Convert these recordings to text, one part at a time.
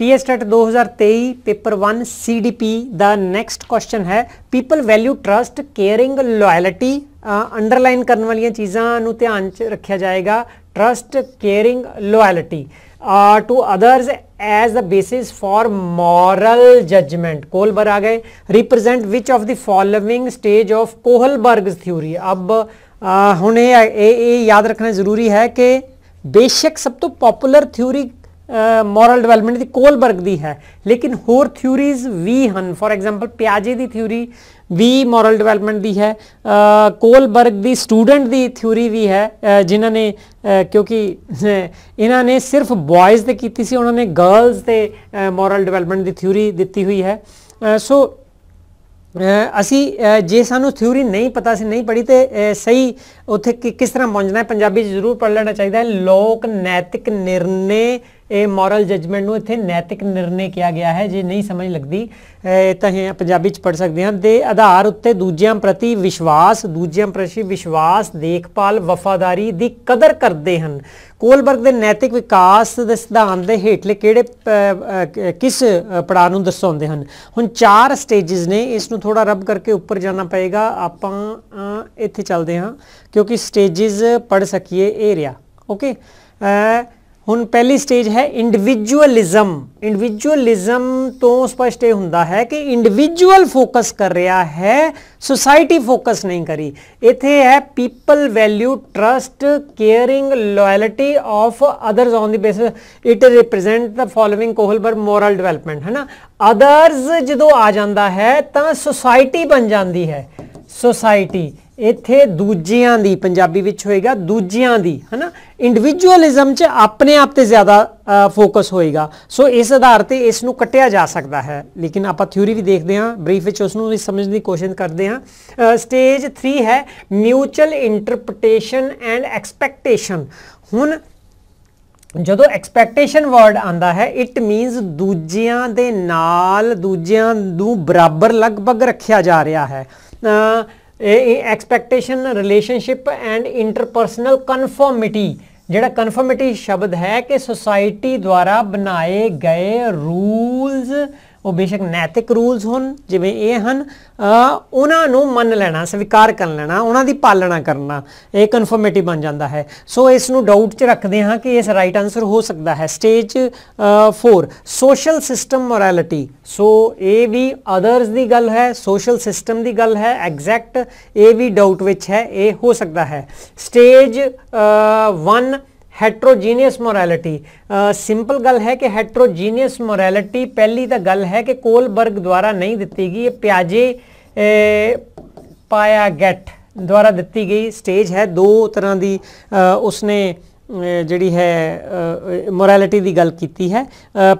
PS TET 2023 paper 1 CDP ਦਾ next question ਹੈ people value trust caring loyalty underline ਕਰਨ ਵਾਲੀਆਂ ਚੀਜ਼ਾਂ ਨੂੰ ਧਿਆਨ 'ਚ ਰੱਖਿਆ ਜਾਏਗਾ trust caring loyalty to others as the basis for moral judgement Kohlberg ਆ ਗਏ represent which of the following stage of Kohlberg's theory ਅਬ ਹੁਣ ਇਹ ਇਹ ਯਾਦ ਰੱਖਣਾ ਜ਼ਰੂਰੀ ਹੈ ਕਿ ਬੇਸ਼ੱਕ ਸਭ ਤੋਂ ਪਪੂਲਰ ਥਿਊਰੀ ਮੋਰਲ ਡਿਵੈਲਪਮੈਂਟ ਦੀ ਕੋਲਬਰਗ ਦੀ ਹੈ। ਲੇਕਿਨ ਹੋਰ ਥਿਊਰੀਜ਼ ਵੀ ਹਨ। ਫੋਰ ਐਗਜ਼ਾਮਪਲ ਪਿਆਜੇ ਦੀ ਥਿਊਰੀ ਵੀ ਮੋਰਲ ਡਿਵੈਲਪਮੈਂਟ ਦੀ ਹੈ। ਕੋਲਬਰਗ ਦੀ ਸਟੂਡੈਂਟ ਦੀ ਥਿਊਰੀ ਵੀ ਹੈ। ਜਿਨ੍ਹਾਂ ਨੇ ਕਿਉਂਕਿ ਇਹਨਾਂ ਨੇ ਸਿਰਫ ਬॉयਜ਼ ਤੇ ਕੀਤੀ ਸੀ। ਉਹਨਾਂ ਨੇ ਗਰਲਸ ਤੇ ਮੋਰਲ ਡਿਵੈਲਪਮੈਂਟ ਦੀ ਥਿਊਰੀ ਦਿੱਤੀ ਹੋਈ ਹੈ। ਸੋ ਅਸੀਂ ਜੇ ਸਾਨੂੰ ਥਿਊਰੀ ਨਹੀਂ ਪਤਾ ਸੀ, ਨਹੀਂ ਪੜੀ ਤੇ ਸਹੀ ਉੱਥੇ ਕਿਸ ਤਰ੍ਹਾਂ ਪਹੁੰਚਣਾ ਹੈ, ਪੰਜਾਬੀ ਚ ਜ਼ਰੂਰ ਪੜ ਲੈਣਾ ਚਾਹੀਦਾ ਹੈ। ਲੋਕ ਨੈਤਿਕ ਨਿਰਣੇ ਇਹ ਮੋਰਲ ਜਜਮੈਂਟ ਨੂੰ ਇੱਥੇ ਨੈਤਿਕ ਨਿਰਣੇ ਕਿਹਾ ਗਿਆ ਹੈ, ਜੇ ਨਹੀਂ ਸਮਝ ਲੱਗਦੀ ਤਾਂ ਇਹ ਪੰਜਾਬੀ ਚ ਪੜ ਸਕਦੇ ਹਾਂ। ਦੇ ਆਧਾਰ ਉੱਤੇ ਦੂਜਿਆਂ ਪ੍ਰਤੀ ਵਿਸ਼ਵਾਸ, ਦੂਜਿਆਂ ਪ੍ਰਤੀ ਵਿਸ਼ਵਾਸ, ਦੇਖਭਾਲ, ਵਫਾਦਾਰੀ ਦੀ ਕਦਰ ਕਰਦੇ ਹਨ। ਕੋਲਬਰਗ ਦੇ ਨੈਤਿਕ ਵਿਕਾਸ ਦੇ ਸਿਧਾਂਤ ਦੇ ਹੇਠਲੇ ਕਿਹੜੇ ਕਿਸ ਪੜਾਅ ਨੂੰ ਦਰਸਾਉਂਦੇ ਹਨ? ਹੁਣ ਚਾਰ ਸਟੇजेस ਨੇ, ਇਸ ਨੂੰ ਥੋੜਾ ਰੱਬ ਕਰਕੇ ਉੱਪਰ ਜਾਣਾ ਪਏਗਾ। ਆਪਾਂ ਇੱਥੇ ਚੱਲਦੇ ਹਾਂ, ਕਿਉਂਕਿ ਸਟੇजेस ਪੜ ਸਕੀਏ ਏਰੀਆ ਓਕੇ ਹੁਣ ਪਹਿਲੀ ਸਟੇਜ ਹੈ ਇੰਡੀਵਿਜੂਅਲਿਜ਼ਮ ਇੰਡੀਵਿਜੂਅਲਿਜ਼ਮ ਤੋਂ ਸਪਸ਼ਟ ਇਹ ਹੁੰਦਾ ਹੈ ਕਿ ਇੰਡੀਵਿਜੂਅਲ ਫੋਕਸ ਕਰ ਰਿਹਾ ਹੈ ਸੁਸਾਇਟੀ ਫੋਕਸ ਨਹੀਂ ਕਰੀ। ਇੱਥੇ ਹੈ people value trust caring loyalty of others on the basis it represent the following Kohlberg moral development ਹੈ ਨਾ ਅਦਰਸ ਜਦੋਂ ਆ ਜਾਂਦਾ ਹੈ ਤਾਂ ਸੁਸਾਇਟੀ ਬਣ ਜਾਂਦੀ ਹੈ। ਸੁਸਾਇਟੀ ਇੱਥੇ ਦੂਜਿਆਂ ਦੀ ਪੰਜਾਬੀ ਵਿੱਚ ਹੋਏਗਾ, ਦੂਜਿਆਂ ਦੀ, ਹਨਾ? ਇੰਡੀਵਿਜੂਅਲਿਜ਼ਮ 'ਚ ਆਪਣੇ ਆਪ ਤੇ ਜ਼ਿਆਦਾ ਫੋਕਸ ਹੋਏਗਾ। ਸੋ ਇਸ ਆਧਾਰ ਤੇ ਇਸ ਨੂੰ ਕੱਟਿਆ ਜਾ ਸਕਦਾ ਹੈ। ਲੇਕਿਨ ਆਪਾਂ ਥਿਊਰੀ ਵੀ ਦੇਖਦੇ ਹਾਂ ਬਰੀਫ ਵਿੱਚ ਉਸ ਨੂੰ ਵੀ ਸਮਝਣ ਦੀ ਕੋਸ਼ਿਸ਼ ਕਰਦੇ ਹਾਂ। ਸਟੇਜ 3 ਹੈ ਮਿਊਚੁਅਲ ਇੰਟਰਪ੍ਰੀਟੇਸ਼ਨ ਐਂਡ ਐਕਸਪੈਕਟੇਸ਼ਨ ਹੁਣ, ਜਦੋਂ ਐਕਸਪੈਕਟੇਸ਼ਨ ਵਰਡ ਆਂਦਾ ਹੈ ਇਟ ਮੀਨਸ ਦੂਜਿਆਂ ਦੇ ਨਾਲ ਦੂਜਿਆਂ ਨੂੰ ਬਰਾਬਰ ਲਗਭਗ ਰੱਖਿਆ ਜਾ ਰਿਹਾ ਹੈ। Expectation relationship and interpersonal conformity ਜਿਹੜਾ ਕਨਫਰਮਿਟੀ ਸ਼ਬਦ ਹੈ ਕਿ ਸੋਸਾਇਟੀ ਦੁਆਰਾ ਬਣਾਏ ਗਏ ਰੂਲਸ ਉਹ ਬੇਸ਼ੱਕ ਨੈਤਿਕ ਰੂਲਸ ਹੋਣ, ਜਿਵੇਂ ਇਹ ਹਨ ਉਹਨਾਂ ਨੂੰ ਮੰਨ ਲੈਣਾ, ਸਵੀਕਾਰ ਕਰ ਲੈਣਾ, ਉਹਨਾਂ ਦੀ ਪਾਲਣਾ ਕਰਨਾ, ਇਹ ਕਨਫਰਮੇਟਿਵ ਬਣ ਜਾਂਦਾ ਹੈ। ਸੋ ਇਸ ਨੂੰ ਡਾਊਟ 'ਚ ਰੱਖਦੇ ਹਾਂ ਕਿ ਇਸ ਰਾਈਟ ਆਨਸਰ ਹੋ ਸਕਦਾ ਹੈ। Stage 4 social system morality so ਇਹ ਵੀ ਅਦਰਸ ਦੀ ਗੱਲ ਹੈ ਸੋਸ਼ਲ ਸਿਸਟਮ ਦੀ ਗੱਲ ਹੈ ਐਗਜ਼ੈਕਟ ਇਹ ਵੀ ਡਾਊਟ ਵਿੱਚ ਹੈ, ਇਹ ਹੋ ਸਕਦਾ ਹੈ। ਸਟੇਜ 1 ਹੈਟਰੋਜੀਨੀਅਸ ਮੋਰੈਲਿਟੀ ਸਿੰਪਲ ਗੱਲ ਹੈ ਕਿ ਹੈਟਰੋਜੀਨੀਅਸ ਮੋਰੈਲਿਟੀ ਪਹਿਲੀ ਤਾਂ ਗੱਲ ਹੈ ਕਿ ਕੋਲਬਰਗ ਦੁਆਰਾ ਨਹੀਂ ਦਿੱਤੀ ਗਈ। ਇਹ ਪਿਆਜੇ ਪਾਇਆ ਗੈਟ ਦੁਆਰਾ ਦਿੱਤੀ ਗਈ। ਸਟੇਜ ਹੈ ਦੋ ਤਰ੍ਹਾਂ ਦੀ। ਉਸਨੇ ਜਿਹੜੀ ਹੈ ਮੋਰੈਲਿਟੀ ਦੀ ਗੱਲ ਕੀਤੀ ਹੈ।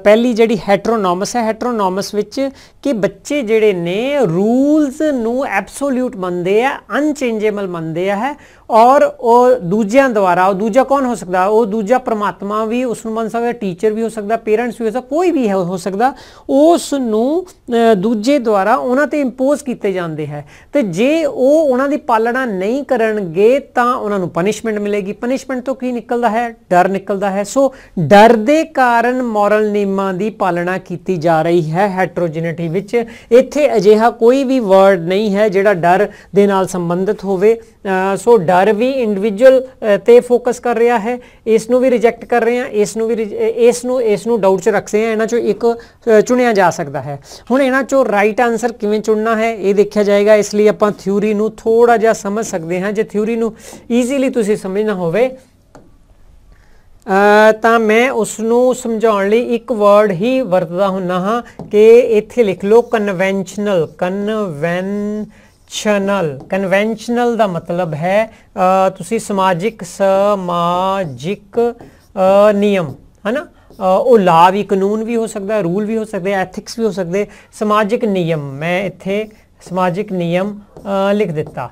ਪਹਿਲੀ ਜਿਹੜੀ ਹੈਟਰੋਨੋਮਸ ਹੈ ਹੈਟਰੋਨੋਮਸ ਵਿੱਚ ਕਿ ਬੱਚੇ ਜਿਹੜੇ ਨੇ ਰੂਲਸ ਨੂੰ ਐਬਸੋਲੂਟ ਮੰਨਦੇ ਆ ਅਨਚੇਂਜੇਬਲ ਮੰਨਦੇ ਆ ਹੈ, ਔਰ ਉਹ ਦੂਜਿਆਂ ਦੁਆਰਾ, ਉਹ ਦੂਜਾ ਕੌਣ ਹੋ ਸਕਦਾ? ਉਹ ਦੂਜਾ ਪ੍ਰਮਾਤਮਾ ਵੀ ਉਸ ਨੂੰ ਮੰਨ ਸਕਦਾ ਟੀਚਰ ਵੀ ਹੋ ਸਕਦਾ ਪੇਰੈਂਟਸ ਵੀ ਹੋ ਸਕਦਾ, ਕੋਈ ਵੀ ਹੋ ਸਕਦਾ ਉਸ ਨੂੰ ਦੂਜੇ ਦੁਆਰਾ ਉਹਨਾਂ ਤੇ ਇੰਪੋਜ਼ ਕੀਤੇ ਜਾਂਦੇ ਹੈ। ਤੇ ਜੇ ਉਹ ਉਹਨਾਂ ਦੀ ਪਾਲਣਾ ਨਹੀਂ ਕਰਨਗੇ, ਤਾਂ ਉਹਨਾਂ ਨੂੰ ਪਨਿਸ਼ਮੈਂਟ ਮਿਲੇਗੀ। ਪਨਿਸ਼ਮੈਂਟ ਤੋਂ ਕੀ ਨਿਕਲ ਨਿਕਲਦਾ ਹੈ, ਡਰ ਨਿਕਲਦਾ ਹੈ। ਸੋ ਡਰ ਦੇ ਕਾਰਨ ਮੋਰਲ ਨਿਯਮਾਂ ਦੀ ਪਾਲਣਾ ਕੀਤੀ ਜਾ ਰਹੀ ਹੈ ਹੈਟਰੋਜੀਨਿਟੀ ਵਿੱਚ। ਇੱਥੇ ਅਜਿਹਾ ਕੋਈ ਵੀ ਵਰਡ ਨਹੀਂ ਹੈ ਜਿਹੜਾ ਡਰ ਦੇ ਨਾਲ ਸੰਬੰਧਿਤ ਹੋਵੇ। ਸੋ ਡਰ ਵੀ ਇੰਡੀਵਿਜੂਅਲ ਤੇ ਫੋਕਸ ਕਰ ਰਿਹਾ ਹੈ। ਇਸ ਨੂੰ ਵੀ ਰਿਜੈਕਟ ਕਰ ਰਹੇ ਹਾਂ, ਇਸ ਨੂੰ ਵੀ ਇਸ ਨੂੰ ਇਸ ਨੂੰ ਡਾਊਟ 'ਚ ਰੱਖਦੇ ਹਾਂ। ਇਹਨਾਂ 'ਚੋਂ ਇੱਕ ਚੁਣਿਆ ਜਾ ਸਕਦਾ ਹੈ। ਹੁਣ ਇਹਨਾਂ 'ਚੋਂ ਰਾਈਟ ਆਨਸਰ ਕਿਵੇਂ ਚੁਣਨਾ ਹੈ, ਇਹ ਦੇਖਿਆ ਜਾਏਗਾ। ਇਸ ਲਈ ਆਪਾਂ ਥਿਊਰੀ ਨੂੰ ਥੋੜਾ ਜਿਹਾ ਸਮਝ ਸਕਦੇ ਹਾਂ। ਜੇ ਥਿਊਰੀ ਨੂੰ ਈਜ਼ੀਲੀ ਤੁਸੀਂ ਸਮਝਣਾ ਹੋਵੇ ਤਾਂ ਮੈਂ ਉਸ ਨੂੰ ਸਮਝਾਉਣ ਲਈ ਇੱਕ ਵਰਡ ਹੀ ਵਰਤਦਾ ਹੁੰਨਾ ਹਾਂ ਕਿ ਇੱਥੇ ਲਿਖ ਲਓ ਕਨਵੈਨਸ਼ਨਲ ਕਨਵੈਨਸ਼ਨਲ ਕਨਵੈਨਸ਼ਨਲ ਦਾ ਮਤਲਬ ਹੈ ਤੁਸੀਂ ਸਮਾਜਿਕ ਸਮਾਜਿਕ ਨਿਯਮ, ਹਨਾ? ਉਹ ਲਾ ਵੀ ਕਾਨੂੰਨ ਵੀ ਹੋ ਸਕਦਾ ਰੂਲ ਵੀ ਹੋ ਸਕਦੇ ਐਥਿਕਸ ਵੀ ਹੋ ਸਕਦੇ, ਸਮਾਜਿਕ ਨਿਯਮ, ਮੈਂ ਇੱਥੇ ਸਮਾਜਿਕ ਨਿਯਮ ਲਿਖ ਦਿੱਤਾ।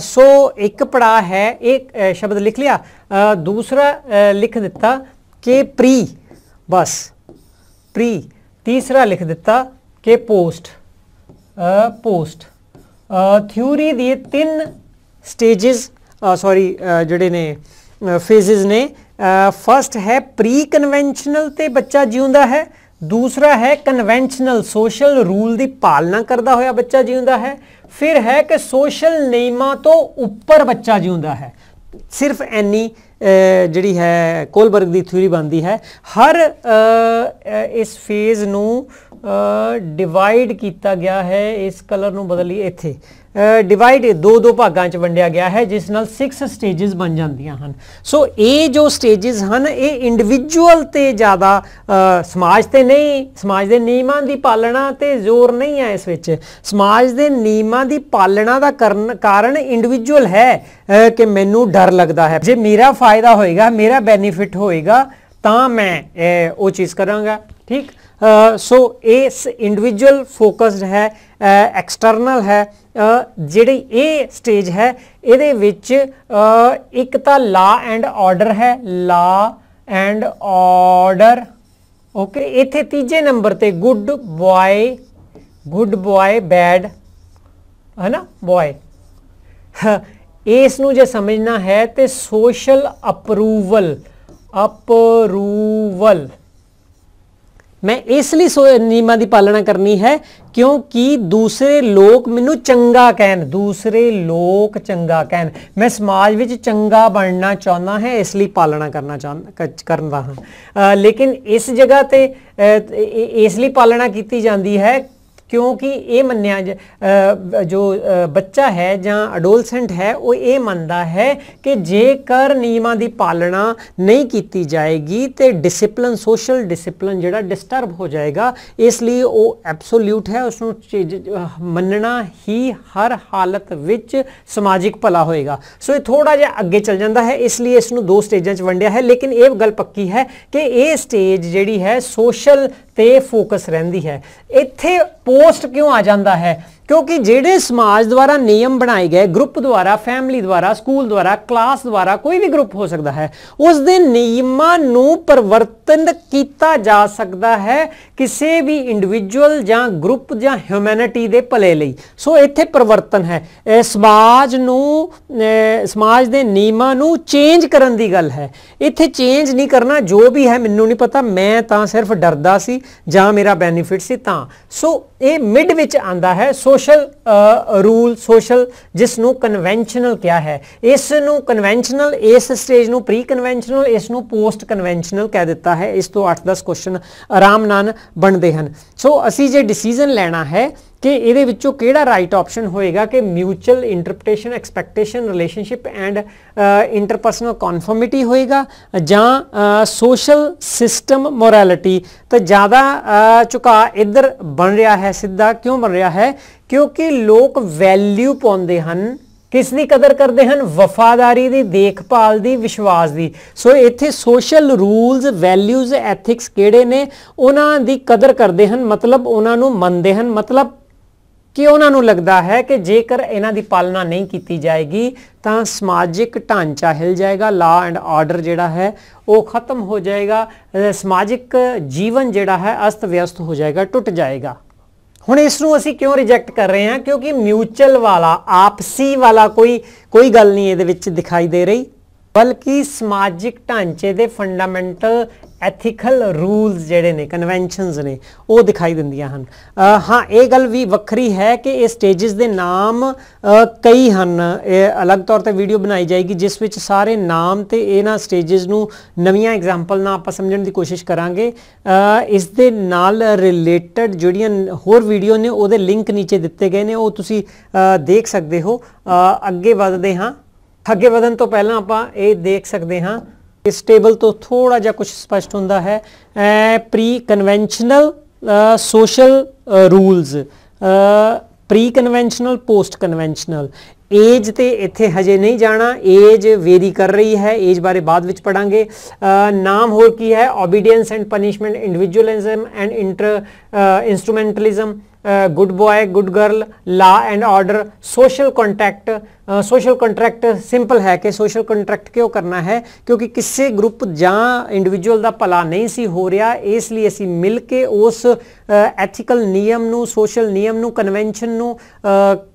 ਸੋ ਇੱਕ ਪੜਾ ਹੈ, ਇਹ ਸ਼ਬਦ ਲਿਖ ਲਿਆ। ਦੂਸਰਾ ਲਿਖ ਦਿੱਤਾ ਕਿ ਪ੍ਰੀ, ਬਸ, ਪ੍ਰੀ। ਤੀਸਰਾ ਲਿਖ ਦਿੱਤਾ ਕਿ ਪੋਸਟ ਪੋਸਟ। ਥਿਊਰੀ ਦੀ ਤਿੰਨ ਸਟੇजेस ਸੌਰੀ ਜਿਹੜੇ ਨੇ ਫੇਜ਼ਸ ਨੇ ਫਸਟ ਹੈ ਪ੍ਰੀ ਕਨਵੈਨਸ਼ਨਲ ਤੇ ਬੱਚਾ ਜਿਉਂਦਾ ਹੈ। ਦੂਸਰਾ ਹੈ ਕਨਵੈਨਸ਼ਨਲ ਸੋਸ਼ਲ ਰੂਲ ਦੀ ਪਾਲਣਾ ਕਰਦਾ ਹੋਇਆ ਬੱਚਾ ਜਿਉਂਦਾ ਹੈ। ਫਿਰ ਹੈ ਕਿ ਸੋਸ਼ਲ ਨਿਯਮਾਂ ਤੋਂ ਉੱਪਰ ਬੱਚਾ ਜਿਉਂਦਾ ਹੈ। ਸਿਰਫ ਐਨੀ ਜਿਹੜੀ ਹੈ ਕੋਲਬਰਗ ਦੀ ਥਿਊਰੀ ਬਣਦੀ ਹੈ। ਹਰ ਇਸ ਫੇਜ਼ ਨੂੰ ਡਿਵਾਈਡ ਕੀਤਾ ਗਿਆ ਹੈ, ਇਸ ਕਲਰ ਨੂੰ ਬਦਲੀ ਇੱਥੇ। ਡਿਵਾਈਡ ਦੋ ਦੋ ਭਾਗਾਂ ਚ ਵੰਡਿਆ ਗਿਆ ਹੈ, ਜਿਸ ਨਾਲ 6 ਸਟੇजेस ਬਣ ਜਾਂਦੀਆਂ ਹਨ। ਸੋ ਇਹ ਜੋ ਸਟੇजेस ਹਨ, ਇਹ ਇੰਡੀਵਿਜੂਅਲ ਤੇ ਜ਼ਿਆਦਾ ਸਮਾਜ ਤੇ ਨਹੀਂ, ਸਮਾਜ ਦੇ ਨਿਯਮਾਂ ਦੀ ਪਾਲਣਾ ਤੇ ਜ਼ੋਰ ਨਹੀਂ ਹੈ ਇਸ ਵਿੱਚ। ਸਮਾਜ ਦੇ ਨਿਯਮਾਂ ਦੀ ਪਾਲਣਾ ਦਾ ਕਰਨ, ਕਾਰਨ ਇੰਡੀਵਿਜੂਅਲ ਹੈ ਕਿ ਮੈਨੂੰ ਡਰ ਲੱਗਦਾ ਹੈ। ਜੇ ਮੇਰਾ ਫਾਇਦਾ ਹੋਏਗਾ, ਮੇਰਾ ਬੈਨੀਫਿਟ ਹੋਏਗਾ, ਤਾਂ ਮੈਂ ਉਹ ਚੀਜ਼ ਕਰਾਂਗਾ। ठीक ਸੋ ਇਸ ਇੰਡੀਵਿਜੂਅਲ ਫੋਕਸਡ ਹੈ ਐਕਸਟਰਨਲ ਹੈ ਜਿਹੜੀ ਇਹ ਸਟੇਜ ਹੈ, ਇਹਦੇ ਵਿੱਚ ਇੱਕ ਤਾਂ ਲਾ ਐਂਡ ਆਰਡਰ ਹੈ ਲਾ ਐਂਡ ਆਰਡਰ ਓਕੇ ਇੱਥੇ ਤੀਜੇ ਨੰਬਰ ਤੇ good boy good boy bad ਹੈ ਨਾ ਬॉय ਇਸ ਨੂੰ ਜੇ ਸਮਝਣਾ ਹੈ ਤੇ ਸੋਸ਼ਲ ਅਪਰੂਵਲ ਅਪਰੂਵਲ ਮੈਂ ਇਸ ਲਈ ਸੋ ਨਿਯਮਾਂ ਦੀ ਪਾਲਣਾ ਕਰਨੀ ਹੈ, ਕਿਉਂਕਿ ਦੂਸਰੇ ਲੋਕ ਮੈਨੂੰ ਚੰਗਾ ਕਹਿਣ, ਦੂਸਰੇ ਲੋਕ ਚੰਗਾ ਕਹਿਣ। ਮੈਂ ਸਮਾਜ ਵਿੱਚ ਚੰਗਾ ਬਣਨਾ ਚਾਹੁੰਦਾ ਹਾਂ, ਇਸ ਲਈ ਪਾਲਣਾ ਕਰਨਾ ਚਾਹੁੰਦਾ ਕਰਦਾ ਹਾਂ। ਲੇਕਿਨ ਇਸ ਜਗ੍ਹਾ ਤੇ ਇਸ ਲਈ ਪਾਲਣਾ ਕੀਤੀ ਜਾਂਦੀ ਹੈ ਕਿਉਂਕਿ ਇਹ ਮੰਨਿਆ ਜੋ ਬੱਚਾ ਹੈ ਜਾਂ ਅਡੋਲਸੈਂਟ ਹੈ, ਉਹ ਇਹ ਮੰਨਦਾ ਹੈ ਕਿ ਜੇਕਰ ਨਿਯਮਾਂ ਦੀ ਪਾਲਣਾ ਨਹੀਂ ਕੀਤੀ ਜਾਏਗੀ ਤੇ ਡਿਸਪਲਿਨ ਸੋਸ਼ਲ ਡਿਸਪਲਿਨ ਜਿਹੜਾ ਡਿਸਟਰਬ ਹੋ ਜਾਏਗਾ, ਇਸ ਲਈ ਉਹ ਐਬਸੋਲੂਟ ਹੈ ਉਸ ਨੂੰ ਮੰਨਣਾ ਹੀ ਹਰ ਹਾਲਤ ਵਿੱਚ ਸਮਾਜਿਕ ਭਲਾ ਹੋਏਗਾ। ਸੋ ਇਹ ਥੋੜਾ ਜਿਹਾ ਅੱਗੇ ਚੱਲ ਜਾਂਦਾ ਹੈ, ਇਸ ਲਈ ਇਸ ਨੂੰ ਦੋ ਸਟੇਜਾਂ 'ਚ ਵੰਡਿਆ ਹੈ, ਲੇਕਿਨ ਇਹ ਗੱਲ ਪੱਕੀ ਹੈ ਕਿ ਇਹ ਸਟੇਜ ਜਿਹੜੀ ਹੈ ਸੋਸ਼ਲ ਤੇ ਫੋਕਸ ਰਹਿੰਦੀ ਹੈ। ਇੱਥੇ ਪੋਸਟ ਕਿਉਂ ਆ ਜਾਂਦਾ ਹੈ? ਕਿਉਂਕਿ ਜਿਹੜੇ ਸਮਾਜ ਦੁਆਰਾ ਨਿਯਮ ਬਣਾਏ ਗਏ ਗਰੁੱਪ ਦੁਆਰਾ ਫੈਮਿਲੀ ਦੁਆਰਾ ਸਕੂਲ ਦੁਆਰਾ ਕਲਾਸ ਦੁਆਰਾ ਕੋਈ ਵੀ ਗਰੁੱਪ ਹੋ ਸਕਦਾ ਹੈ, ਉਸ ਦੇ ਨਿਯਮਾਂ ਨੂੰ ਪਰਿਵਰਤਨ ਕੀਤਾ ਜਾ ਸਕਦਾ ਹੈ ਕਿਸੇ ਵੀ ਇੰਡੀਵਿਜੂਅਲ ਜਾਂ ਗਰੁੱਪ ਜਾਂ ਹਿਊਮੈਨਿਟੀ ਦੇ ਭਲੇ ਲਈ। ਸੋ ਇੱਥੇ ਪਰਿਵਰਤਨ ਹੈ। ਸਮਾਜ ਨੂੰ ਸਮਾਜ ਦੇ ਨਿਯਮਾਂ ਨੂੰ ਚੇਂਜ ਕਰਨ ਦੀ ਗੱਲ ਹੈ। ਇੱਥੇ ਚੇਂਜ ਨਹੀਂ ਕਰਨਾ ਜੋ ਵੀ ਹੈ, ਮੈਨੂੰ ਨਹੀਂ ਪਤਾ, ਮੈਂ ਤਾਂ ਸਿਰਫ ਡਰਦਾ ਸੀ ਜਾਂ ਮੇਰਾ ਬੈਨੀਫਿਟ ਸੀ ਤਾਂ। ਸੋ ਇਹ ਮਿਡ ਵਿੱਚ ਆਂਦਾ ਹੈ। ਸੋ ਸੋਸ਼ਲ ਰੂਲ, ਸੋਸ਼ਲ ਜਿਸ ਨੂੰ ਕਨਵੈਨਸ਼ਨਲ ਕਿਹਾ ਹੈ। ਇਸ ਨੂੰ ਕਨਵੈਨਸ਼ਨਲ ਇਸ ਸਟੇਜ ਨੂੰ ਪ੍ਰੀ ਕਨਵੈਨਸ਼ਨਲ ਇਸ ਨੂੰ ਪੋਸਟ ਕਨਵੈਨਸ਼ਨਲ ਕਹਿ ਦਿੱਤਾ ਹੈ। ਇਸ ਤੋਂ 8-10 ਕੁਐਸਚਨ ਆਰਾਮ ਨਾਲ ਬਣਦੇ ਹਨ। ਸੋ ਅਸੀਂ ਜੇ ਡਿਸੀਜਨ ਲੈਣਾ ਹੈ ਕਿ ਇਹਦੇ ਵਿੱਚੋਂ ਕਿਹੜਾ ਰਾਈਟ ਆਪਸ਼ਨ ਹੋਏਗਾ ਕਿ mutual interpretation expectation relationship and interpersonal conformity ਹੋਏਗਾ ਜਾਂ ਸੋਸ਼ਲ ਸਿਸਟਮ ਮੋਰੈਲਿਟੀ ਤਾਂ ਜ਼ਿਆਦਾ ਝੁਕਾ ਇੱਧਰ ਬਣ ਰਿਹਾ ਹੈ, ਸਿੱਧਾ ਕਿਉਂ ਬਣ ਰਿਹਾ ਹੈ? ਕਿਉਂਕਿ ਲੋਕ ਵੈਲਿਊ ਪਾਉਂਦੇ ਹਨ, ਕਿਸ ਦੀ ਕਦਰ ਕਰਦੇ ਹਨ? ਵਫਾਦਾਰੀ ਦੀ, ਦੇਖਭਾਲ ਦੀ, ਵਿਸ਼ਵਾਸ ਦੀ। ਸੋ ਇੱਥੇ ਸੋਸ਼ਲ ਰੂਲਸ ਵੈਲਿਊਜ਼ ਐਥਿਕਸ ਕਿਹੜੇ ਨੇ? ਉਹਨਾਂ ਦੀ ਕਦਰ ਕਰਦੇ ਹਨ, ਮਤਲਬ ਉਹਨਾਂ ਨੂੰ ਮੰਨਦੇ ਹਨ, ਮਤਲਬ ਕਿ ਉਹਨਾਂ ਨੂੰ ਲੱਗਦਾ ਹੈ ਕਿ ਜੇਕਰ ਇਹਨਾਂ ਦੀ ਪਾਲਣਾ ਨਹੀਂ ਕੀਤੀ ਜਾਏਗੀ, ਤਾਂ ਸਮਾਜਿਕ ਢਾਂਚਾ ਹਿਲ ਜਾਏਗਾ ਲਾ ਐਂਡ ਆਰਡਰ ਜਿਹੜਾ ਹੈ ਉਹ ਖਤਮ ਹੋ ਜਾਏਗਾ ਸਮਾਜਿਕ ਜੀਵਨ ਜਿਹੜਾ ਹੈ ਅਸਤ ਵਿਅਸਤ ਹੋ ਜਾਏਗਾ, ਟੁੱਟ ਜਾਏਗਾ। ਹੁਣ ਇਸ ਨੂੰ ਅਸੀਂ ਕਿਉਂ ਰਿਜੈਕਟ ਕਰ ਰਹੇ ਹਾਂ? ਕਿਉਂਕਿ ਮਿਊਚੁਅਲ ਵਾਲਾ, ਆਪਸੀ ਵਾਲਾ ਕੋਈ ਕੋਈ ਗੱਲ ਨਹੀਂ ਇਹਦੇ ਵਿੱਚ ਦਿਖਾਈ ਦੇ ਰਹੀ। ਬਲਕਿ ਸਮਾਜਿਕ ਢਾਂਚੇ ਦੇ ਫੰਡਾਮੈਂਟਲ ਐਥੀਕਲ ਰੂਲਸ ਜਿਹੜੇ ਨੇ ਕਨਵੈਨਸ਼ਨਸ ਨੇ, ਉਹ ਦਿਖਾਈ ਦਿੰਦੀਆਂ ਹਨ। ਹਾਂ, ਇਹ ਗੱਲ ਵੀ ਵੱਖਰੀ ਹੈ ਕਿ ਇਹ ਸਟੇजेस ਦੇ ਨਾਮ ਕਈ ਹਨ। ਇਹ ਅਲੱਗ ਤੌਰ ਤੇ ਵੀਡੀਓ ਬਣਾਈ ਜਾਏਗੀ, ਜਿਸ ਵਿੱਚ ਸਾਰੇ ਨਾਮ ਤੇ ਇਹਨਾਂ ਸਟੇजेस ਨੂੰ ਨਵੀਆਂ ਐਗਜ਼ਾਮਪਲ ਨਾਲ ਆਪਾਂ ਸਮਝਣ ਦੀ ਕੋਸ਼ਿਸ਼ ਕਰਾਂਗੇ। ਇਸ ਦੇ ਨਾਲ ਰਿਲੇਟਡ ਜਿਹੜੀਆਂ ਹੋਰ ਵੀਡੀਓ ਨੇ, ਉਹਦੇ ਲਿੰਕ ਨੀਚੇ ਦਿੱਤੇ ਗਏ ਨੇ, ਉਹ ਤੁਸੀਂ ਦੇਖ ਸਕਦੇ ਹੋ। ਅੱਗੇ ਵਧਦੇ ਹਾਂ। ਅੱਗੇ ਵਧਣ ਤੋਂ ਪਹਿਲਾਂ ਆਪਾਂ ਇਹ ਦੇਖ ਸਕਦੇ ਹਾਂ। ਇਸ ਟੇਬਲ ਤੋਂ ਥੋੜਾ ਜਿਹਾ ਕੁਝ ਸਪਸ਼ਟ ਹੁੰਦਾ ਹੈ। Preconventional social rules preconventional postconventional age ਤੇ ਇੱਥੇ ਹਜੇ ਨਹੀਂ ਜਾਣਾ। ਏਜ ਵੇਰੀ ਕਰ ਰਹੀ ਹੈ। ਏਜ ਬਾਰੇ ਬਾਅਦ ਵਿੱਚ ਪੜਾਂਗੇ ਨਾਮ ਹੋਰ ਕੀ ਹੈ? Obedience and punishment individualism and inter instrumentalism good boy good girl law and order social contact social contract simple ਹੈ ਕਿ ਸੋਸ਼ਲ ਕੰਟਰੈਕਟ ਕਿਉਂ ਕਰਨਾ ਹੈ? ਕਿਉਂਕਿ ਕਿਸੇ ਗਰੁੱਪ ਜਾਂ ਇੰਡੀਵਿਜੂਅਲ ਦਾ ਭਲਾ ਨਹੀਂ ਸੀ ਹੋ ਰਿਹਾ, ਇਸ ਲਈ ਅਸੀਂ ਮਿਲ ਕੇ ਉਸ ਐਥੀਕਲ ਨਿਯਮ ਨੂੰ ਸੋਸ਼ਲ ਨਿਯਮ ਨੂੰ ਕਨਵੈਨਸ਼ਨ ਨੂੰ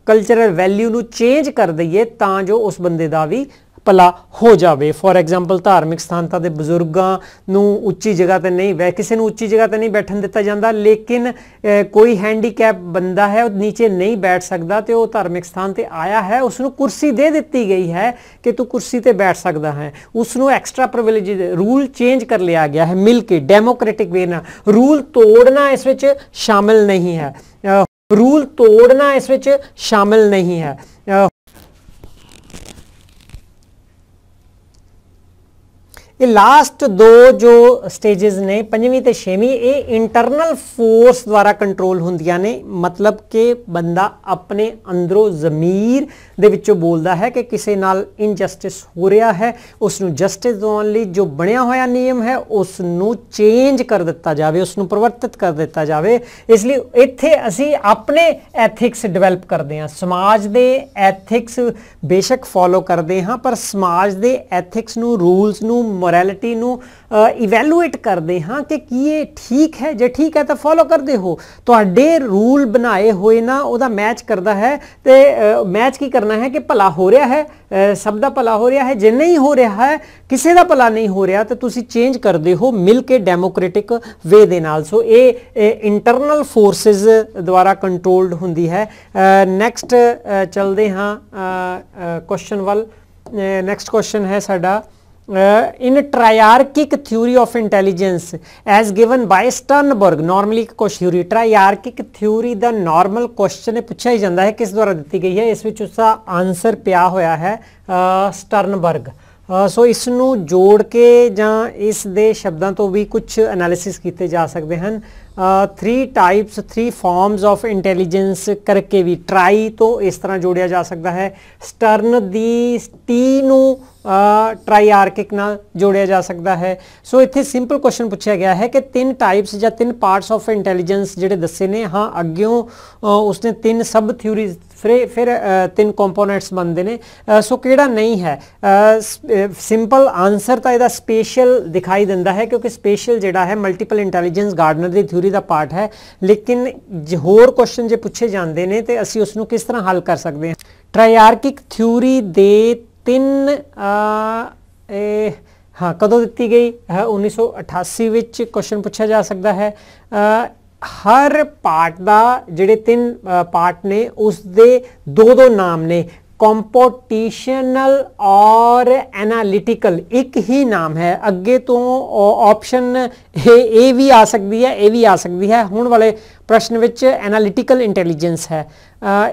ਕਲਚਰਲ ਵੈਲਿਊ ਨੂੰ ਚੇਂਜ ਕਰ ਦਈਏ ਤਾਂ ਜੋ ਉਸ ਬੰਦੇ ਦਾ ਵੀ ਭਲਾ ਹੋ ਜਾਵੇ। ਫੋਰ ਐਗਜ਼ਾਮਪਲ ਧਾਰਮਿਕ ਸਥਾਨਤਾ ਦੇ ਬਜ਼ੁਰਗਾਂ ਨੂੰ ਉੱਚੀ ਜਗ੍ਹਾ ਤੇ ਨਹੀਂ ਬੈ, ਕਿਸੇ ਨੂੰ ਉੱਚੀ ਜਗ੍ਹਾ ਤੇ ਨਹੀਂ ਬੈਠਣ ਦਿੱਤਾ ਜਾਂਦਾ, ਲੇਕਿਨ ਕੋਈ ਹੈਂਡੀਕੈਪ ਬੰਦਾ ਹੈ, ਉਹ ਨੀਚੇ ਨਹੀਂ ਬੈਠ ਸਕਦਾ ਤੇ ਉਹ ਧਾਰਮਿਕ ਸਥਾਨ ਤੇ ਆਇਆ ਹੈ ਉਸ ਨੂੰ ਕੁਰਸੀ ਦੇ ਦਿੱਤੀ ਗਈ ਹੈ ਕਿ ਤੂੰ ਕੁਰਸੀ ਤੇ ਬੈਠ ਸਕਦਾ ਹੈ। ਉਸ ਨੂੰ ਐਕਸਟਰਾ ਪ੍ਰਿਵਿਲੇਜ ਰੂਲ ਚੇਂਜ ਕਰ ਲਿਆ ਗਿਆ ਹੈ ਮਿਲ ਕੇ ਡੈਮੋਕ੍ਰੈਟਿਕ ਵੇ ਨਾਲ। ਰੂਲ ਤੋੜਨਾ ਇਸ ਵਿੱਚ ਸ਼ਾਮਿਲ ਨਹੀਂ ਹੈ। ਰੂਲ ਤੋੜਨਾ ਇਸ ਵਿੱਚ ਸ਼ਾਮਿਲ ਨਹੀਂ ਹੈ। ਇਹ ਲਾਸਟ ਦੋ ਜੋ ਸਟੇजेस ਨੇ, ਪੰਜਵੀਂ ਤੇ ਛੇਵੀਂ, ਇਹ ਇੰਟਰਨਲ ਫੋਰਸ ਦੁਆਰਾ ਕੰਟਰੋਲ ਹੁੰਦੀਆਂ ਨੇ। ਮਤਲਬ ਕਿ ਬੰਦਾ ਆਪਣੇ ਅੰਦਰੋਂ ਜ਼ਮੀਰ ਦੇ ਵਿੱਚੋਂ ਬੋਲਦਾ ਹੈ ਕਿ ਕਿਸੇ ਨਾਲ ਇਨਜਸਟਿਸ ਹੋ ਰਿਹਾ ਹੈ। ਉਸ ਨੂੰ ਜਸਟਿਸ ਦਿਵਾਉਣ ਲਈ ਜੋ ਬਣਿਆ ਹੋਇਆ ਨਿਯਮ ਹੈ ਉਸ ਨੂੰ ਚੇਂਜ ਕਰ ਦਿੱਤਾ ਜਾਵੇ ਉਸ ਨੂੰ ਪਰਿਵਰਤਿਤ ਕਰ ਦਿੱਤਾ ਜਾਵੇ। ਇਸ ਲਈ ਇੱਥੇ ਅਸੀਂ ਆਪਣੇ ਐਥਿਕਸ ਡਿਵੈਲਪ ਕਰਦੇ ਹਾਂ। ਸਮਾਜ ਦੇ ਐਥਿਕਸ ਬੇਸ਼ੱਕ ਫੋਲੋ ਕਰਦੇ ਹਾਂ, ਪਰ ਸਮਾਜ ਦੇ ਐਥਿਕਸ ਨੂੰ ਰੂਲਸ ਨੂੰ ਮੋਰੈਲਿਟੀ ਨੂੰ ਇਵੈਲੂਏਟ ਕਰਦੇ ਹਾਂ ਕਿ ਕੀ ਇਹ ਠੀਕ ਹੈ। ਜੇ ਠੀਕ ਹੈ ਤਾਂ ਫੋਲੋ ਕਰਦੇ ਹੋ। ਤੁਹਾਡੇ ਰੂਲ ਬਣਾਏ ਹੋਏ ਨਾ, ਉਹਦਾ ਮੈਚ ਕਰਦਾ ਹੈ ਤੇ ਮੈਚ ਕੀ ਕਰਨਾ ਹੈ ਕਿ ਭਲਾ ਹੋ ਰਿਹਾ ਹੈ ਸਭ ਦਾ ਭਲਾ ਹੋ ਰਿਹਾ ਹੈ। ਜੇ ਨਹੀਂ ਹੋ ਰਿਹਾ ਹੈ, ਕਿਸੇ ਦਾ ਭਲਾ ਨਹੀਂ ਹੋ ਰਿਹਾ, ਤਾਂ ਤੁਸੀਂ ਚੇਂਜ ਕਰਦੇ ਹੋ ਮਿਲ ਕੇ ਡੈਮੋਕ੍ਰੈਟਿਕ ਵੇ ਦੇ ਨਾਲ। ਸੋ ਇਹ ਇੰਟਰਨਲ ਫੋਰਸਸ ਦੁਆਰਾ ਕੰਟਰੋਲਡ ਹੁੰਦੀ ਹੈ। ਨੈਕਸਟ ਚਲਦੇ ਹਾਂ ਕੁਐਸਚਨ ਵੱਲ। ਨੈਕਸਟ ਕੁਐਸਚਨ ਹੈ ਸਾਡਾ uh, in triarchic theory of intelligence as given by Sternberg. Normally ਇੱਕ ਕੁਛ theory triarchic theory ਦਾ normal question ਇਹ ਪੁੱਛਿਆ ਹੀ ਜਾਂਦਾ ਹੈ ਕਿਸ ਦੁਆਰਾ ਦਿੱਤੀ ਗਈ ਹੈ ਇਸ ਵਿੱਚ ਉਸਦਾ ਆਨਸਰ ਪਿਆ ਹੋਇਆ ਹੈ ਸਟਰਨਬਰਗ ਸੋ ਇਸ ਨੂੰ ਜੋੜ ਕੇ ਜਾਂ ਇਸ ਦੇ ਸ਼ਬਦਾਂ ਤੋਂ ਵੀ ਕੁਝ ਐਨਾਲਿਸਿਸ ਕੀਤੇ ਜਾ ਸਕਦੇ ਹਨ। 3 ਟਾਈਪਸ 3 ਫਾਰਮਸ ਆਫ ਇੰਟੈਲੀਜੈਂਸ ਕਰਕੇ ਵੀ ਟਰਾਈ ਤੋਂ ਇਸ ਤਰ੍ਹਾਂ ਜੋੜਿਆ ਜਾ ਸਕਦਾ ਹੈ। ਸਟਰਨ ਦੀ ਟੀ ਨੂੰ ਟ੍ਰਾਈਆਰਕਿਕ ਨਾਲ ਜੋੜਿਆ ਜਾ ਸਕਦਾ ਹੈ। ਸੋ ਇੱਥੇ ਸਿੰਪਲ ਕੁਐਸਚਨ ਪੁੱਛਿਆ ਗਿਆ ਹੈ ਕਿ ਤਿੰਨ ਟਾਈਪਸ ਜਾਂ ਤਿੰਨ ਪਾਰਟਸ ਆਫ ਇੰਟੈਲੀਜੈਂਸ ਜਿਹੜੇ ਦੱਸੇ ਨੇ, ਹਾਂ, ਅੱਗਿਓਂ ਉਸਨੇ ਤਿੰਨ ਸਬ ਥਿਊਰੀਜ਼ ਫਿਰ ਫਿਰ ਤਿੰਨ ਕੰਪੋਨੈਂਟਸ ਬਣਦੇ ਨੇ। ਸੋ ਕਿਹੜਾ ਨਹੀਂ ਹੈ? ਸਿੰਪਲ ਆਨਸਰ ਤਾਂ ਇਹਦਾ ਸਪੇਸ਼ਲ ਦਿਖਾਈ ਦਿੰਦਾ ਹੈ, ਕਿਉਂਕਿ ਸਪੇਸ਼ਲ ਜਿਹੜਾ ਹੈ ਮਲਟੀਪਲ ਇੰਟੈਲੀਜੈਂਸ ਗਾਰਡਨਰ ਦੀ ਥਿਊਰੀ ਦਾ ਪਾਰਟ ਹੈ। ਲੇਕਿਨ ਹੋਰ ਕੁਐਸਚਨ ਜੇ ਪੁੱਛੇ ਜਾਂਦੇ ਨੇ, ਤੇ ਅਸੀਂ ਉਸ ਨੂੰ ਕਿਸ ਤਰ੍ਹਾਂ ਹੱਲ ਕਰ ਸਕਦੇ ਹਾਂ? ਟ੍ਰਾਇਆਰਕਿਕ ਥਿਊਰੀ ਦੇ ਤਿੰਨ ਇਹ, ਹਾਂ, ਕਦੋਂ ਦਿੱਤੀ ਗਈ? ਹੈ 1988 ਵਿੱਚ ਕੁਐਸਚਨ ਪੁੱਛਿਆ ਜਾ ਸਕਦਾ ਹੈ। ਹਰ ਪਾਰਟ ਦਾ ਜਿਹੜੇ ਤਿੰਨ ਪਾਰਟ ਨੇ ਉਸ ਦੇ ਦੋ ਦੋ ਨਾਮ ਨੇ। ਕੰਪੋਟੀਸ਼ਨਲ ਔਰ ਐਨਾਲਿਟੀਕਲ, ਇੱਕ ਹੀ ਨਾਮ ਹੈ। ਅੱਗੇ ਤੋਂ ਆਪਸ਼ਨ ਇਹ ਇਹ ਵੀ ਆ ਸਕਦੀ ਹੈ, ਇਹ ਵੀ ਆ ਸਕਦੀ ਹੈ। ਹੁਣ ਵਾਲੇ ਪ੍ਰਸ਼ਨ ਵਿੱਚ ਐਨਾਲਿਟੀਕਲ ਇੰਟੈਲੀਜੈਂਸ ਹੈ।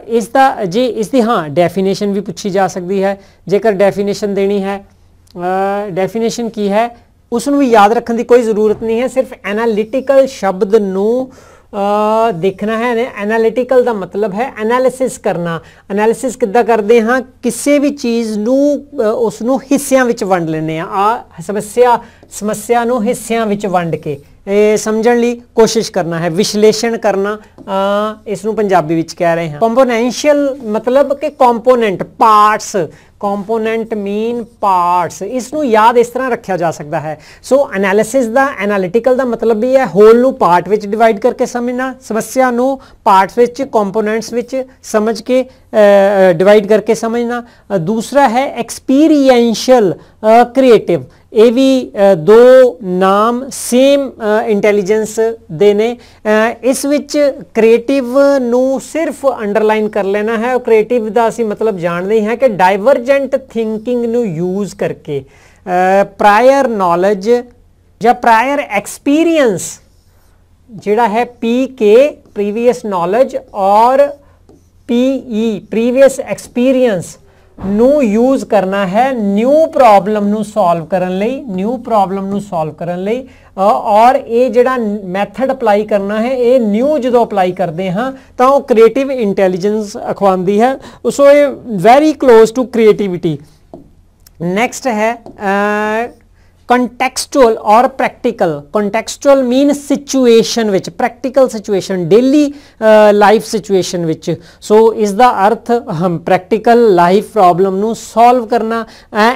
ਇਸ ਦਾ, ਜੇ ਇਸ ਦੀ, ਹਾਂ, ਡੈਫੀਨੇਸ਼ਨ ਵੀ ਪੁੱਛੀ ਜਾ ਸਕਦੀ ਹੈ। ਜੇਕਰ ਡੈਫੀਨੇਸ਼ਨ ਦੇਣੀ ਹੈ ਡੈਫੀਨੇਸ਼ਨ ਕੀ ਹੈ? ਉਸ ਨੂੰ ਵੀ ਯਾਦ ਰੱਖਣ ਦੀ ਕੋਈ ਜ਼ਰੂਰਤ ਨਹੀਂ ਹੈ। ਸਿਰਫ ਐਨਾਲਿਟੀਕਲ ਸ਼ਬਦ ਨੂੰ ਦੇਖਣਾ ਹੈ ਐਨਾਲਿਟੀਕਲ ਦਾ ਮਤਲਬ ਹੈ ਐਨਾਲਿਸਿਸ ਕਰਨਾ। ਐਨਾਲਿਸਿਸ ਕਿੱਦਾਂ ਕਰਦੇ ਹਾਂ? ਕਿਸੇ ਵੀ ਚੀਜ਼ ਨੂੰ ਉਸ ਨੂੰ ਹਿੱਸਿਆਂ ਵਿੱਚ ਵੰਡ ਲੈਂਦੇ ਆ ਆ ਸਮੱਸਿਆ ਸਮੱਸਿਆ ਨੂੰ ਹਿੱਸਿਆਂ ਵਿੱਚ ਵੰਡ ਕੇ। ਸਮਝਣ ਲਈ ਕੋਸ਼ਿਸ਼ ਕਰਨਾ ਹੈ, ਵਿਸ਼ਲੇਸ਼ਣ ਕਰਨਾ ਇਸ ਨੂੰ ਪੰਜਾਬੀ ਵਿੱਚ ਕਹਿ ਰਹੇ ਹਾਂ। ਕੰਪੋਨੈਂਸ਼ੀਅਲ ਮਤਲਬ ਕਿ component parts component mean parts ਇਸ ਨੂੰ ਯਾਦ ਇਸ ਤਰ੍ਹਾਂ ਰੱਖਿਆ ਜਾ ਸਕਦਾ ਹੈ। ਸੋ ਐਨਾਲਿਸਿਸ ਦਾ ਐਨਾਲਿਟੀਕਲ ਦਾ ਮਤਲਬ ਇਹ ਹੈ ਹੋਲ ਨੂੰ ਪਾਰਟ ਵਿੱਚ ਡਿਵਾਈਡ ਕਰਕੇ ਸਮਝਣਾ, ਸਮੱਸਿਆ ਨੂੰ ਪਾਰਟਸ ਵਿੱਚ ਕੰਪੋਨੈਂਟਸ ਵਿੱਚ ਸਮਝ ਕੇ ਡਿਵਾਈਡ ਕਰਕੇ ਸਮਝਣਾ। ਦੂਸਰਾ ਹੈ ਐਕਸਪੀਰੀਐਂਸ਼ੀਅਲ ਕ੍ਰੀਏਟਿਵ ਇਹ ਵੀ ਦੋ ਨਾਮ ਸੇਮ ਇੰਟੈਲੀਜੈਂਸ ਦੇ ਨੇ। ਇਸ ਵਿੱਚ ਕ੍ਰੀਏਟਿਵ ਨੂੰ ਸਿਰਫ ਅੰਡਰਲਾਈਨ ਕਰ ਲੈਣਾ ਹੈ। ਉਹ ਕ੍ਰੀਏਟਿਵ ਦਾ ਅਸੀਂ ਮਤਲਬ ਜਾਣਦੇ ਹਾਂ ਕਿ ਡਾਈਵਰਜੈਂਟ ਥਿੰਕਿੰਗ ਨੂੰ ਯੂਜ਼ ਕਰਕੇ ਪ੍ਰਾਇਰ ਨੌਲੇਜ ਜਾਂ ਪ੍ਰਾਇਰ ਐਕਸਪੀਰੀਅੰਸ ਜਿਹੜਾ ਹੈ ਪੀ ਕੇ ਪ੍ਰੀਵੀਅਸ ਨੌਲੇਜ ਔਰ ਪੀਈ ਪ੍ਰੀਵੀਅਸ ਐਕਸਪੀਰੀਅੰਸ ਨੂੰ ਯੂਜ਼ ਕਰਨਾ ਹੈ ਨਿਊ ਪ੍ਰੋਬਲਮ ਨੂੰ ਸੋਲਵ ਕਰਨ ਲਈ ਨਿਊ ਪ੍ਰੋਬਲਮ ਨੂੰ ਸੋਲਵ ਕਰਨ ਲਈ ਔਰ ਇਹ ਜਿਹੜਾ ਮੈਥਡ ਅਪਲਾਈ ਕਰਨਾ ਹੈ, ਇਹ ਨਿਊ ਜਦੋਂ ਅਪਲਾਈ ਕਰਦੇ ਹਾਂ, ਤਾਂ ਉਹ ਕ੍ਰੀਏਟਿਵ ਇੰਟੈਲੀਜੈਂਸ ਅਖਵਾਉਂਦੀ ਹੈ। ਸੋ ਇਹ very close to creativity next ਹੈ ਕੰਟੈਕਸਚੁਅਲ ਔਰ ਪ੍ਰੈਕਟੀਕਲ ਕੰਟੈਕਸਚੁਅਲ ਮੀਨ ਸਿਚੁਏਸ਼ਨ ਵਿੱਚ practical situation daily life situation ਵਿੱਚ ਸੋ ਇਸ ਦਾ ਅਰਥ ਹਮ ਪ੍ਰੈਕਟੀਕਲ ਲਾਈਫ ਪ੍ਰੋਬਲਮ ਨੂੰ ਸੋਲਵ ਕਰਨਾ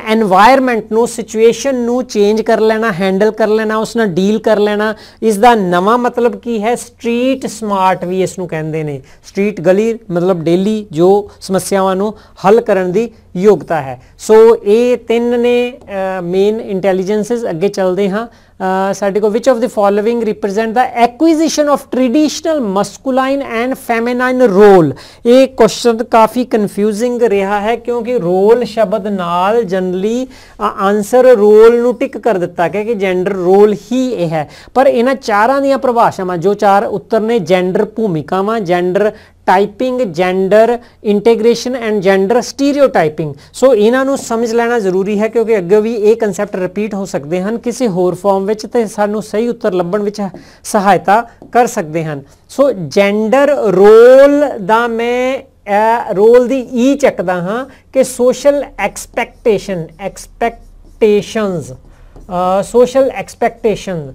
ਐਨवायरमेंट ਨੂੰ ਸਿਚੁਏਸ਼ਨ ਨੂੰ ਚੇਂਜ ਕਰ ਲੈਣਾ ਹੈਂਡਲ ਕਰ ਲੈਣਾ ਉਸ ਨਾਲ ਡੀਲ ਕਰ ਲੈਣਾ ਇਸ ਦਾ ਨਵਾਂ ਮਤਲਬ ਕੀ ਹੈ ਸਟਰੀਟ ਸਮਾਰਟ ਵੀ ਇਸ ਨੂੰ ਕਹਿੰਦੇ ਨੇ ਸਟਰੀਟ ਗਲੀ ਮਤਲਬ ਡੇਲੀ ਜੋ ਸਮੱਸਿਆਵਾਂ ਨੂੰ ਹੱਲ ਕਰਨ ਦੀ ਯੋਗਤਾ ਹੈ। ਸੋ ਇਹ ਤਿੰਨ ਨੇ ਮੇਨ ਇੰਟੈਲੀਜੈਂਸਸ ਅੱਗੇ ਚੱਲਦੇ ਹਾਂ। ਸਾਡੇ ਕੋਲ which of the following represent the acquisition of traditional masculine and feminine role ਇਹ ਕੁਐਸਚਨ ਕਾਫੀ ਕਨਫਿਊਜ਼ਿੰਗ ਰਿਹਾ ਹੈ ਕਿਉਂਕਿ ਰੋਲ ਸ਼ਬਦ ਨਾਲ ਜਨਰਲੀ ਆਨਸਰ ਰੋਲ ਨੂੰ ਟਿਕ ਕਰ ਦਿੱਤਾ ਗਿਆ ਕਿ ਜੈਂਡਰ ਰੋਲ ਹੀ ਇਹ ਹੈ। ਪਰ ਇਹਨਾਂ ਚਾਰਾਂ ਦੀਆਂ ਪਰਿਭਾਸ਼ਾਵਾਂ, ਜੋ ਚਾਰ ਉੱਤਰ ਨੇ ਜੈਂਡਰ ਭੂਮਿਕਾਵਾਂ gender typing gender integration and gender stereotyping so ਇਹਨਾਂ ਨੂੰ ਸਮਝ ਲੈਣਾ ਜ਼ਰੂਰੀ ਹੈ ਕਿਉਂਕਿ ਅੱਗੇ ਵੀ ਇਹ ਕਨਸੈਪਟ ਰਿਪੀਟ ਹੋ ਸਕਦੇ ਹਨ। ਕਿਸੇ ਹੋਰ ਫਾਰਮ ਵਿੱਚ ਤੇ ਸਾਨੂੰ ਸਹੀ ਉੱਤਰ ਲੱਭਣ ਵਿੱਚ ਸਹਾਇਤਾ ਕਰ ਸਕਦੇ ਹਨ। ਸੋ ਜੈਂਡਰ ਰੋਲ ਦਾ ਮੈਂ ਰੋਲ ਦੀ ਈ ਚੱਕਦਾ ਹਾਂ ਕਿ social expectation expectations social expectation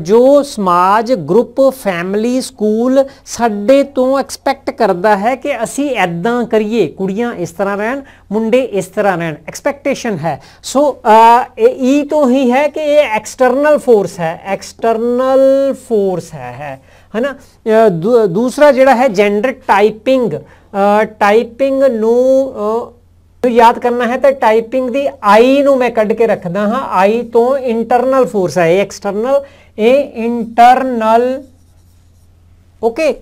ਜੋ ਸਮਾਜ ਗਰੁੱਪ ਫੈਮਿਲੀ ਸਕੂਲ ਸਾਡੇ ਤੋਂ ਐਕਸਪੈਕਟ ਕਰਦਾ ਹੈ ਕਿ ਅਸੀਂ ਐਦਾਂ ਕਰੀਏ, ਕੁੜੀਆਂ ਇਸ ਤਰ੍ਹਾਂ ਰਹਿਣ, ਮੁੰਡੇ ਇਸ ਤਰ੍ਹਾਂ ਰਹਿਣ ਐਕਸਪੈਕਟੇਸ਼ਨ ਹੈ। ਸੋ ਇਹ ਈ ਤੋਂ ਹੀ ਹੈ ਕਿ ਇਹ ਐਕਸਟਰਨਲ ਫੋਰਸ ਹੈ ਐਕਸਟਰਨਲ ਫੋਰਸ ਹੈ ਹੈ। ਹਨਾ? ਦੂਸਰਾ ਜਿਹੜਾ ਹੈ ਜੈਂਡਰ ਟਾਈਪਿੰਗ ਟਾਈਪਿੰਗ ਨੂੰ ਯਾਦ ਕਰਨਾ ਹੈ ਤਾਂ ਟਾਈਪਿੰਗ ਦੀ ਆਈ ਨੂੰ ਮੈਂ ਕੱਢ ਕੇ ਰੱਖਦਾ ਹਾਂ। ਆਈ ਤੋਂ ਇੰਟਰਨਲ ਫੋਰਸ ਹੈ, ਇਹ ਐਕਸਟਰਨਲ ਇਹ ਇੰਟਰਨਲ ਓਕੇ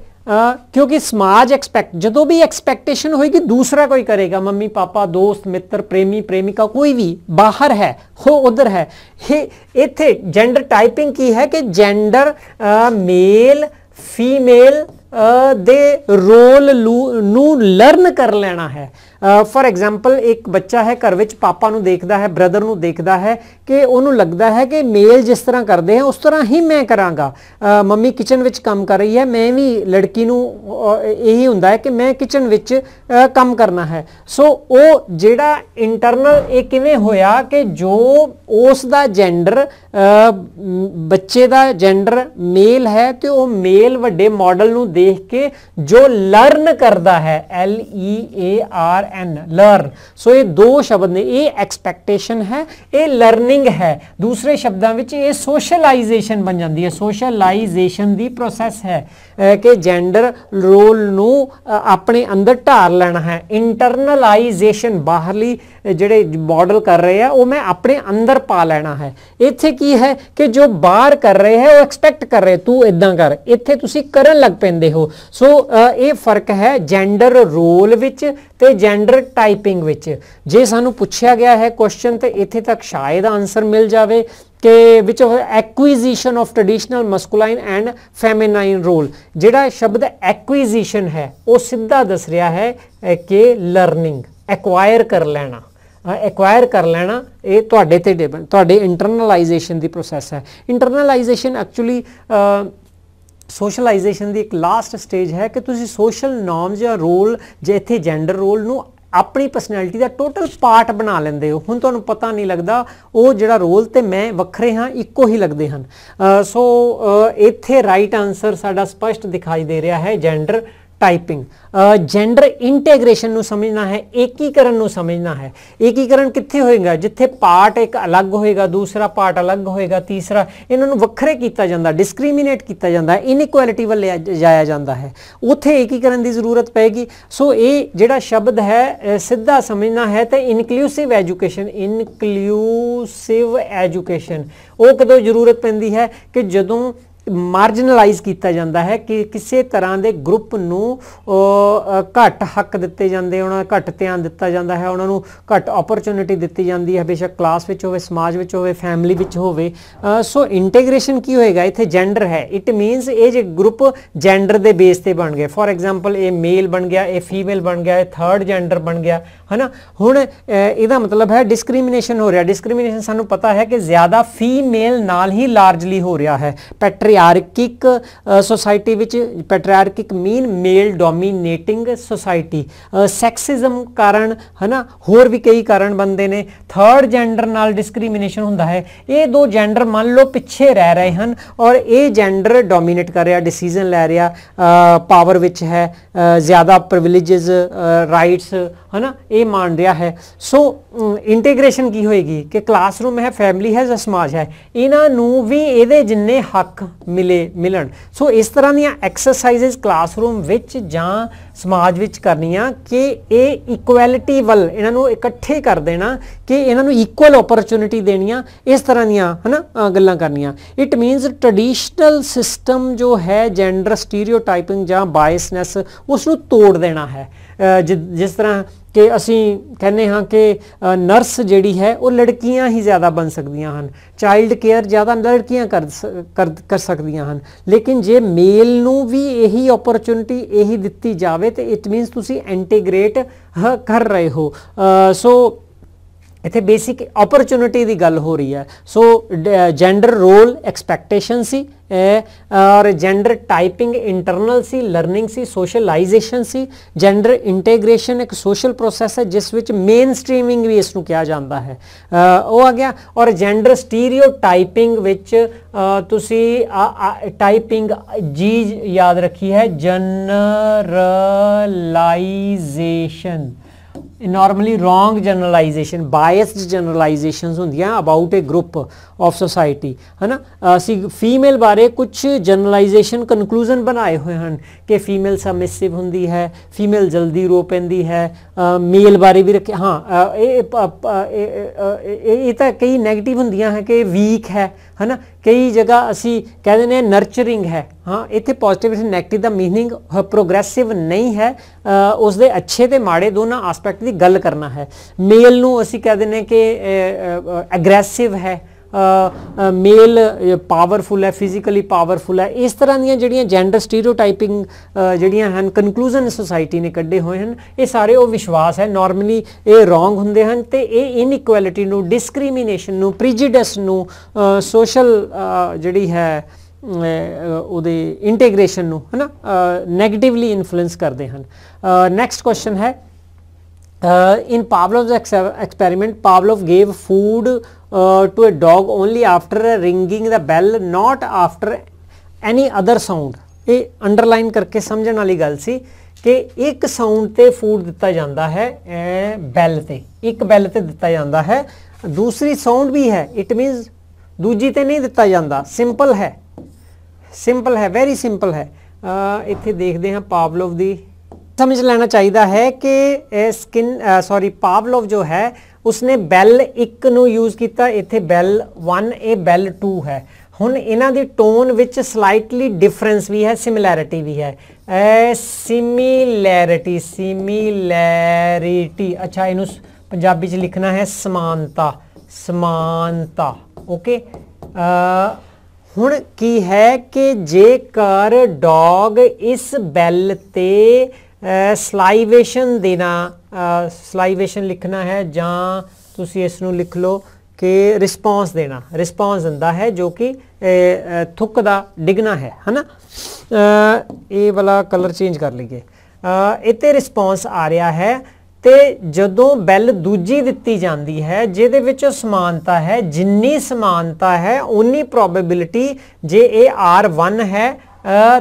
ਕਿਉਂਕਿ ਸਮਾਜ ਐਕਸਪੈਕਟ ਜਦੋਂ ਵੀ ਐਕਸਪੈਕਟੇਸ਼ਨ ਹੋਏਗੀ, ਦੂਸਰਾ ਕੋਈ ਕਰੇਗਾ। ਮੰਮੀ, ਪਾਪਾ, ਦੋਸਤ, ਮਿੱਤਰ, ਪ੍ਰੇਮੀ, ਪ੍ਰੇਮਿਕਾ, ਕੋਈ ਵੀ ਬਾਹਰ ਹੈ, ਹੋ ਉਧਰ ਹੈ। ਇਹ, ਇੱਥੇ ਜੈਂਡਰ ਟਾਈਪਿੰਗ ਕੀ ਹੈ ਕਿ ਜੈਂਡਰ ਮੇਲ ਫੀਮੇਲ ਦੇ ਰੋਲ ਨੂੰ ਲਰਨ ਕਰ ਲੈਣਾ ਹੈ। ਫੋਰ ਐਗਜ਼ਾਮਪਲ ਇੱਕ ਬੱਚਾ ਹੈ, ਘਰ ਵਿੱਚ ਪਾਪਾ ਨੂੰ ਦੇਖਦਾ ਹੈ ਬ੍ਰਦਰ ਨੂੰ ਦੇਖਦਾ ਹੈ ਕਿ ਉਹਨੂੰ ਲੱਗਦਾ ਹੈ ਕਿ ਮੇਲ ਜਿਸ ਤਰ੍ਹਾਂ ਕਰਦੇ ਹਨ ਉਸ ਤਰ੍ਹਾਂ ਹੀ ਮੈਂ ਕਰਾਂਗਾ। ਮੰਮੀ ਕਿਚਨ ਵਿੱਚ ਕੰਮ ਕਰ ਰਹੀ ਹੈ, ਮੈਂ ਵੀ ਲੜਕੀ ਨੂੰ ਇਹੀ ਹੁੰਦਾ ਹੈ ਕਿ ਮੈਂ ਕਿਚਨ ਵਿੱਚ ਕੰਮ ਕਰਨਾ ਹੈ। ਸੋ ਉਹ ਜਿਹੜਾ ਇੰਟਰਨਲ ਇਹ ਕਿਵੇਂ ਹੋਇਆ ਕਿ ਜੋ ਉਸ ਦਾ ਜੈਂਡਰ ਬੱਚੇ ਦਾ ਜੈਂਡਰ ਮੇਲ ਹੈ ਤੇ ਉਹ ਮੇਲ ਵੱਡੇ ਮਾਡਲ ਨੂੰ ਦੇਖ ਕੇ ਜੋ ਲਰਨ ਕਰਦਾ ਹੈ, L E A R N learn so ਇਹ ਦੋ ਸ਼ਬਦ ਨੇ, ਇਹ ਐਕਸਪੈਕਟੇਸ਼ਨ ਹੈ, ਇਹ ਲਰਨਿੰਗ ਹੈ। ਦੂਸਰੇ ਸ਼ਬਦਾਂ ਵਿੱਚ ਇਹ ਸੋਸ਼ਲਾਈਜੇਸ਼ਨ ਬਣ ਜਾਂਦੀ ਹੈ। ਸੋਸ਼ਲਾਈਜੇਸ਼ਨ ਦੀ ਪ੍ਰੋਸੈਸ ਹੈ ਕਿ ਜੈਂਡਰ ਰੋਲ ਨੂੰ ਆਪਣੇ ਅੰਦਰ ਢਾਰ ਲੈਣਾ ਹੈ। ਇੰਟਰਨਲਾਈਜੇਸ਼ਨ ਬਾਹਰਲੀ ਜਿਹੜੇ ਮਾਡਲ ਕਰ ਰਹੇ ਆ, ਉਹ ਮੈਂ ਆਪਣੇ ਅੰਦਰ ਪਾ ਲੈਣਾ ਹੈ। ਇੱਥੇ ਕੀ ਹੈ ਕਿ ਜੋ ਬਾਹਰ ਕਰ ਰਹੇ ਹੈ, ਉਹ ਐਕਸਪੈਕਟ ਕਰ ਰਹੇ, ਤੂੰ ਇਦਾਂ ਕਰ। ਇੱਥੇ ਤੁਸੀਂ ਕਰਨ ਲੱਗ ਪੈਂਦੇ ਹੋ। ਸੋ ਇਹ ਫ਼ਰਕ ਹੈ ਜੈਂਡਰ ਰੋਲ ਵਿੱਚ ਤੇ ਜੈਂਡਰ ਟਾਈਪਿੰਗ ਵਿੱਚ। ਜੇ ਸਾਨੂੰ ਪੁੱਛਿਆ ਗਿਆ ਹੈ ਕੁਐਸਚਨ ਤੇ ਇੱਥੇ ਤੱਕ ਸ਼ਾਇਦ ਆਨਸਰ ਮਿਲ ਜਾਵੇ ਕਿ ਵਿਚ acquisition of traditional masculine and feminine role ਜਿਹੜਾ ਸ਼ਬਦ ਐਕੁਇਜੀਸ਼ਨ ਹੈ, ਉਹ ਸਿੱਧਾ ਦੱਸ ਰਿਹਾ ਹੈ ਕਿ ਲਰਨਿੰਗ ਐਕਵਾਇਰ ਕਰ ਲੈਣਾ। ਐਕਵਾਇਰ ਕਰ ਲੈਣਾ, ਇਹ ਤੁਹਾਡੇ ਤੇ ਤੁਹਾਡੇ ਇੰਟਰਨਲਾਈਜੇਸ਼ਨ ਦੀ ਪ੍ਰੋਸੈਸ ਹੈ। ਇੰਟਰਨਲਾਈਜੇਸ਼ਨ ਐਕਚੁਅਲੀ ਸੋਸ਼ਲਾਈਜੇਸ਼ਨ ਦੀ ਇੱਕ ਲਾਸਟ ਸਟੇਜ ਹੈ ਕਿ ਤੁਸੀਂ ਸੋਸ਼ਲ ਨਾਰਮਸ ਜਾਂ ਰੋਲ ਜੇ ਇੱਥੇ ਜੈਂਡਰ ਰੋਲ ਨੂੰ ਆਪਣੀ ਪਰਸਨੈਲਿਟੀ ਦਾ ਟੋਟਲ ਪਾਰਟ ਬਣਾ ਲੈਂਦੇ ਹੋ। ਹੁਣ ਤੁਹਾਨੂੰ ਪਤਾ ਨਹੀਂ ਲੱਗਦਾ, ਉਹ ਜਿਹੜਾ ਰੋਲ ਤੇ ਮੈਂ ਵੱਖਰੇ ਹਾਂ, ਇੱਕੋ ਹੀ ਲੱਗਦੇ ਹਨ। ਸੋ ਇੱਥੇ ਰਾਈਟ ਆਨਸਰ ਸਾਡਾ ਸਪਸ਼ਟ ਦਿਖਾਈ ਦੇ ਰਿਹਾ ਹੈ ਜੈਂਡਰ ਟਾਈਪਿੰਗ ਜੈਂਡਰ ਇੰਟੀਗ੍ਰੇਸ਼ਨ ਨੂੰ ਸਮਝਣਾ ਹੈ, ਏਕੀਕਰਨ ਨੂੰ ਸਮਝਣਾ ਹੈ। ਏਕੀਕਰਨ ਕਿੱਥੇ ਹੋਏਗਾ? ਜਿੱਥੇ ਪਾਰਟ ਇੱਕ ਅਲੱਗ ਹੋਏਗਾ, ਦੂਸਰਾ ਪਾਰਟ ਅਲੱਗ ਹੋਏਗਾ, ਤੀਸਰਾ ਇਹਨਾਂ ਨੂੰ ਵੱਖਰੇ ਕੀਤਾ ਜਾਂਦਾ ਡਿਸਕ੍ਰਿਮੀਨੇਟ ਕੀਤਾ ਜਾਂਦਾ ਇਨਇਕੁਐਲਿਟੀ ਵੱਲ ਜਾਇਆ ਜਾਂਦਾ ਹੈ। ਉੱਥੇ ਏਕੀਕਰਨ ਦੀ ਜ਼ਰੂਰਤ ਪੈਗੀ ਸੋ ਇਹ ਜਿਹੜਾ ਸ਼ਬਦ ਹੈ ਸਿੱਧਾ ਸਮਝਣਾ ਹੈ ਤੇ ਇਨਕਲੂਸਿਵ ਐਜੂਕੇਸ਼ਨ ਇਨਕਲੂਸਿਵ ਐਜੂਕੇਸ਼ਨ ਉਹ ਕਦੋਂ ਜ਼ਰੂਰਤ ਪੈਂਦੀ ਹੈ ਕਿ ਜਦੋਂ ਮਾਰਜਨਲਾਈਜ਼ ਕੀਤਾ ਜਾਂਦਾ ਹੈ ਕਿ ਕਿਸੇ ਤਰ੍ਹਾਂ ਦੇ ਗਰੁੱਪ ਨੂੰ ਘੱਟ ਹੱਕ ਦਿੱਤੇ ਜਾਂਦੇ ਉਹਨਾਂ ਘੱਟ ਧਿਆਨ ਦਿੱਤਾ ਜਾਂਦਾ ਹੈ, ਉਹਨਾਂ ਨੂੰ ਘੱਟ ਓਪਰਚ्युनिटी ਦਿੱਤੀ ਜਾਂਦੀ ਹੈ, ਬੇਸ਼ੱਕ ਕਲਾਸ ਵਿੱਚ ਹੋਵੇ, ਸਮਾਜ ਵਿੱਚ ਹੋਵੇ ਫੈਮਿਲੀ ਵਿੱਚ ਹੋਵੇ। ਸੋ ਇੰਟੀਗ੍ਰੇਸ਼ਨ ਕੀ ਹੋਏਗਾ? ਇੱਥੇ ਜੈਂਡਰ ਹੈ। ਇਟ ਮੀਨਸ ਇਹ ਜੇ ਗਰੁੱਪ ਜੈਂਡਰ ਦੇ ਬੇਸ ਤੇ ਬਣ ਗਏ ਫੋਰ ਐਗਜ਼ਾਮਪਲ ਇਹ ਮੇਲ ਬਣ ਗਿਆ, ਇਹ ਫੀਮੇਲ ਬਣ ਗਿਆ, ਇਹ ਥਰਡ ਜੈਂਡਰ ਬਣ ਗਿਆ, ਹਨਾ? ਹੁਣ ਇਹਦਾ ਮਤਲਬ ਹੈ ਡਿਸਕ੍ਰਿਮੀਨੇਸ਼ਨ ਹੋ ਰਿਹਾ। ਡਿਸਕ੍ਰਿਮੀਨੇਸ਼ਨ ਸਾਨੂੰ ਪਤਾ ਹੈ ਕਿ ਜ਼ਿਆਦਾ ਫੀਮੇਲ ਨਾਲ ਹੀ ਲਾਰਜਲੀ ਹੋ ਰਿਹਾ ਹੈ। ਪੈਟਰ ਪੈਟਰੀਆਰਕਿਕ ਸੋਸਾਇਟੀ uh, ਵਿੱਚ ਪੈਟਰੀਆਰਕਿਕ ਮੀਨ ਮੇਲ ਡੋਮੀਨੇਟਿੰਗ ਸੋਸਾਇਟੀ ਸੈਕਸਿਜ਼ਮ ਕਾਰਨ, ਹਨਾ, ਹੋਰ ਵੀ ਕਈ ਕਾਰਨ ਬੰਦੇ ਨੇ। ਥਰਡ ਜੈਂਡਰ ਨਾਲ ਡਿਸਕ੍ਰਿਮੀਨੇਸ਼ਨ ਹੁੰਦਾ ਹੈ। ਇਹ ਦੋ ਜੈਂਡਰ ਮੰਨ ਲਓ ਪਿੱਛੇ ਰਹਿ ਰਹੇ ਹਨ ਔਰ ਇਹ ਜੈਂਡਰ ਡੋਮੀਨੇਟ ਕਰ ਰਿਹਾ ਡਿਸੀਜਨ ਲੈ ਰਿਹਾ ਪਾਵਰ ਵਿੱਚ ਹੈ ਜ਼ਿਆਦਾ ਪ੍ਰਿਵਿਲੇजेस ਰਾਈਟਸ ਹਨਾ? ਇਹ ਮੰਨ ਰਿਹਾ ਹੈ। ਸੋ ਇੰਟੀਗ੍ਰੇਸ਼ਨ ਕੀ ਹੋਏਗੀ? ਕਿ ਕਲਾਸਰੂਮ ਹੈ ਫੈਮਿਲੀ ਹੈ ਜਾਂ ਸਮਾਜ ਹੈ, ਇਹਨਾਂ ਨੂੰ ਵੀ ਇਹਦੇ ਜਿੰਨੇ ਹੱਕ ਮਿਲੇ, ਮਿਲਣ। ਸੋ ਇਸ ਤਰ੍ਹਾਂ ਦੀਆਂ ਐਕਸਰਸਾਈਜ਼ਸ ਕਲਾਸਰੂਮ ਵਿੱਚ ਜਾਂ ਸਮਾਜ ਵਿੱਚ ਕਰਨੀਆਂ ਕਿ ਇਹ ਇਕੁਐਲਿਟੀ ਵੱਲ ਇਹਨਾਂ ਨੂੰ ਇਕੱਠੇ ਕਰ ਦੇਣਾ, ਕਿ ਇਹਨਾਂ ਨੂੰ ਇਕੁਅਲ ਓਪਰਚ्युनिटी ਦੇਣੀਆਂ, ਇਸ ਤਰ੍ਹਾਂ ਦੀਆਂ, ਹਨਾ ਗੱਲਾਂ ਕਰਨੀਆਂ। ਇਟ ਮੀਨਸ ਟ੍ਰੈਡੀਸ਼ਨਲ ਸਿਸਟਮ ਜੋ ਹੈ ਜੈਂਡਰ ਸਟੀਰੀਓਟਾਈਪਿੰਗ ਜਾਂ ਬਾਇਸਨੈਸ ਉਸ ਨੂੰ ਤੋੜ ਦੇਣਾ ਹੈ। ਜਿਸ ਤਰ੍ਹਾਂ ਕਿ ਅਸੀਂ ਕਹਿੰਦੇ ਹਾਂ ਕਿ ਨਰਸ ਜਿਹੜੀ ਹੈ, ਉਹ ਲੜਕੀਆਂ ਹੀ ਜ਼ਿਆਦਾ ਬਣ ਸਕਦੀਆਂ ਹਨ। ਚਾਈਲਡ ਕੇਅਰ ਜ਼ਿਆਦਾ ਲੜਕੀਆਂ ਕਰ ਕਰ ਸਕਦੀਆਂ ਹਨ। ਲੇਕਿਨ ਜੇ ਮੇਲ ਨੂੰ ਵੀ ਇਹੀ ਓਪਰਚ्युनिटी ਇਹੀ ਦਿੱਤੀ ਜਾਵੇ, ਤੇ ਇਟ ਮੀਨਸ ਤੁਸੀਂ ਇੰਟੀਗ੍ਰੇਟ ਕਰ ਰਹੇ ਹੋ। ਸੋ ਇੱਥੇ ਬੇਸਿਕ ਓਪਰਚੁਨਿਟੀ ਦੀ ਗੱਲ ਹੋ ਰਹੀ ਹੈ। ਸੋ ਜੈਂਡਰ ਰੋਲ ਐਕਸਪੈਕਟੇਸ਼ਨ ਸੀ ਔਰ ਜੈਂਡਰ ਟਾਈਪਿੰਗ ਇੰਟਰਨਲ ਸੀ ਲਰਨਿੰਗ ਸੀ ਸੋਸ਼ਲਾਈਜੇਸ਼ਨ ਸੀ। ਜੈਂਡਰ ਇੰਟੀਗ੍ਰੇਸ਼ਨ ਇੱਕ ਸੋਸ਼ਲ ਪ੍ਰੋਸੈਸ ਹੈ, ਜਿਸ ਵਿੱਚ ਮੇਨ ਸਟ੍ਰੀਮਿੰਗ ਵੀ ਇਸ ਨੂੰ ਕਿਹਾ ਜਾਂਦਾ ਹੈ। ਉਹ ਆ ਗਿਆ। ਔਰ ਜੈਂਡਰ ਸਟੀਰੀਓ ਟਾਈਪਿੰਗ ਵਿੱਚ ਤੁਸੀਂ ਟਾਈਪਿੰਗ ਜੀ ਯਾਦ ਰੱਖੀ ਹੈ generalization normally wrong generalisation biased generalisations ਹੁੰਦੀਆਂ about a group of society ਹਨਾ? ਅਸੀਂ ਫੀਮੇਲ ਬਾਰੇ ਕੁਝ ਜਨਰਲਾਈਜੇਸ਼ਨ ਕਨਕਲੂਜਨ ਬਣਾਏ ਹੋਏ ਹਨ ਕਿ ਫੀਮੇਲ ਸਬਮਿਸਿਵ ਹੁੰਦੀ ਹੈ ਫੀਮੇਲ ਜਲਦੀ ਰੋ ਪੈਂਦੀ ਹੈ ਮੇਲ ਬਾਰੇ ਵੀ ਰੱਖਿਆ ਹਾਂ ਇਹ ਇਹ ਤਾਂ ਕਈ 네ਗੇਟਿਵ ਹੁੰਦੀਆਂ ਹੈ ਕਿ ਵੀਕ ਹੈ ਹਨਾ? ਕਈ ਜਗ੍ਹਾ ਅਸੀਂ ਕਹਿੰਦੇ ਨੇ ਨਰਚਰਿੰਗ ਹੈ। ਹਾਂ, ਇੱਥੇ ਪੋਜ਼ਿਟਿਵ ਤੇ ਨੈਗੇਟਿਵ ਦਾ मीनिंग ਪ੍ਰੋਗਰੈਸਿਵ ਨਹੀਂ ਹੈ। ਉਸ ਦੇ ਅੱਛੇ ਤੇ ਮਾੜੇ ਦੋਨਾਂ ਐਸਪੈਕਟ ਦੀ ਗੱਲ ਕਰਨਾ ਹੈ। ਮੇਲ ਨੂੰ ਅਸੀਂ ਕਹਿੰਦੇ ਨੇ ਕਿ ਐਗਰੈਸਿਵ ਹੈ। ਮੇਲ ਪਾਵਰਫੁਲ ਹੈ ਫਿਜ਼ੀਕਲੀ ਪਾਵਰਫੁਲ ਹੈ। ਇਸ ਤਰ੍ਹਾਂ ਦੀਆਂ ਜਿਹੜੀਆਂ ਜੈਂਡਰ ਸਟੀਰੀਓਟਾਈਪਿੰਗ ਜਿਹੜੀਆਂ ਹਨ ਕਨਕਲੂਜਨ ਸੋਸਾਇਟੀ ਨੇ ਕੱਢੇ ਹੋਏ ਹਨ, ਇਹ ਸਾਰੇ ਉਹ ਵਿਸ਼ਵਾਸ ਹੈ। ਨਾਰਮਲੀ ਇਹ ਰੋਂਗ ਹੁੰਦੇ ਹਨ ਤੇ ਇਹ ਇਨਇਕੁਐਲਿਟੀ ਨੂੰ ਡਿਸਕ੍ਰਿਮੀਨੇਸ਼ਨ ਨੂੰ ਪ੍ਰੀਜੀਡਸ ਨੂੰ ਸੋਸ਼ਲ ਜਿਹੜੀ ਹੈ ਉਹਦੇ ਇੰਟੀਗ੍ਰੇਸ਼ਨ ਨੂੰ, ਹਨਾ 네ਗੇਟਿਵਲੀ ਇਨਫਲੂਐਂਸ ਕਰਦੇ ਹਨ। ਨੈਕਸਟ ਕੁਐਸਚਨ ਹੈ in Pavlov's experiment, Pavlov gave food uh, to a dog only after ringing the bell not after any other sound. ਇਹ ਅੰਡਰਲਾਈਨ ਕਰਕੇ ਸਮਝਣ ਵਾਲੀ ਗੱਲ ਸੀ ਕਿ ਇੱਕ ਸਾਊਂਡ ਤੇ ਫੂਡ ਦਿੱਤਾ ਜਾਂਦਾ ਹੈ ਬੈਲ ਤੇ। ਇੱਕ ਬੈਲ ਤੇ ਦਿੱਤਾ ਜਾਂਦਾ ਹੈ। ਦੂਸਰੀ ਸਾਊਂਡ ਵੀ ਹੈ। ਇਟ ਮੀਨਸ ਦੂਜੀ ਤੇ ਨਹੀਂ ਦਿੱਤਾ ਜਾਂਦਾ। ਸਿੰਪਲ ਹੈ। ਸਿੰਪਲ ਹੈ। ਵੈਰੀ ਸਿੰਪਲ ਹੈ। ਇੱਥੇ ਦੇਖਦੇ ਹਾਂ ਪਾਵਲੋਵ ਦੀ। ਸਮਝ ਲੈਣਾ ਚਾਹੀਦਾ ਹੈ ਕਿ ਇਹ ਸਕਿਨ ਸੌਰੀ ਪਾਵਲੋਵ ਜੋ ਹੈ ਉਸਨੇ ਬੈਲ 1 ਨੂੰ ਯੂਜ਼ ਕੀਤਾ, ਇੱਥੇ ਬੈਲ 1 ਇਹ ਬੈਲ 2 ਹੈ। ਹੁਣ ਇਹਨਾਂ ਦੀ ਟੋਨ ਵਿੱਚ ਸਲਾਈਟਲੀ ਡਿਫਰੈਂਸ ਵੀ ਹੈ ਸਿਮਿਲੈਰਿਟੀ ਵੀ ਹੈ। ਐ ਸਿਮਿਲੈਰਿਟੀ ਸਿਮਿਲੈਰਿਟੀ ਅੱਛਾ, ਇਹਨੂੰ ਪੰਜਾਬੀ ਚ ਲਿਖਣਾ ਹੈ ਸਮਾਨਤਾ ਸਮਾਨਤਾ। ਓਕੇ ਹੁਣ ਕੀ ਹੈ ਕਿ ਜੇਕਰ ਡੌਗ ਇਸ ਬੈਲ ਤੇ ਸਲਾਈਵੇਸ਼ਨ ਦੇਣਾ ਸਲਾਈਵੇਸ਼ਨ ਲਿਖਣਾ ਹੈ ਜਾਂ ਤੁਸੀਂ ਇਸ ਨੂੰ ਲਿਖ ਲਓ ਕਿ ਰਿਸਪੌਂਸ ਦੇਣਾ। ਰਿਸਪੌਂਸ ਦਿੰਦਾ ਹੈ ਜੋ ਕਿ ਥੁੱਕ ਦਾ ਡਿਗਣਾ ਹੈ, ਹਨਾ? ਇਹ ਵਾਲਾ ਕਲਰ ਚੇਂਜ ਕਰ ਲਈਏ। ਇੱਥੇ ਰਿਸਪੌਂਸ ਆ ਰਿਹਾ ਹੈ ਤੇ ਜਦੋਂ ਬੈਲ ਦੂਜੀ ਦਿੱਤੀ ਜਾਂਦੀ ਹੈ, ਜਿਹਦੇ ਵਿੱਚ ਸਮਾਨਤਾ ਹੈ, ਜਿੰਨੀ ਸਮਾਨਤਾ ਹੈ ਉਨੀ ਪ੍ਰੋਬੇਬਿਲਿਟੀ ਜੇ ਇਹ R1 ਹੈ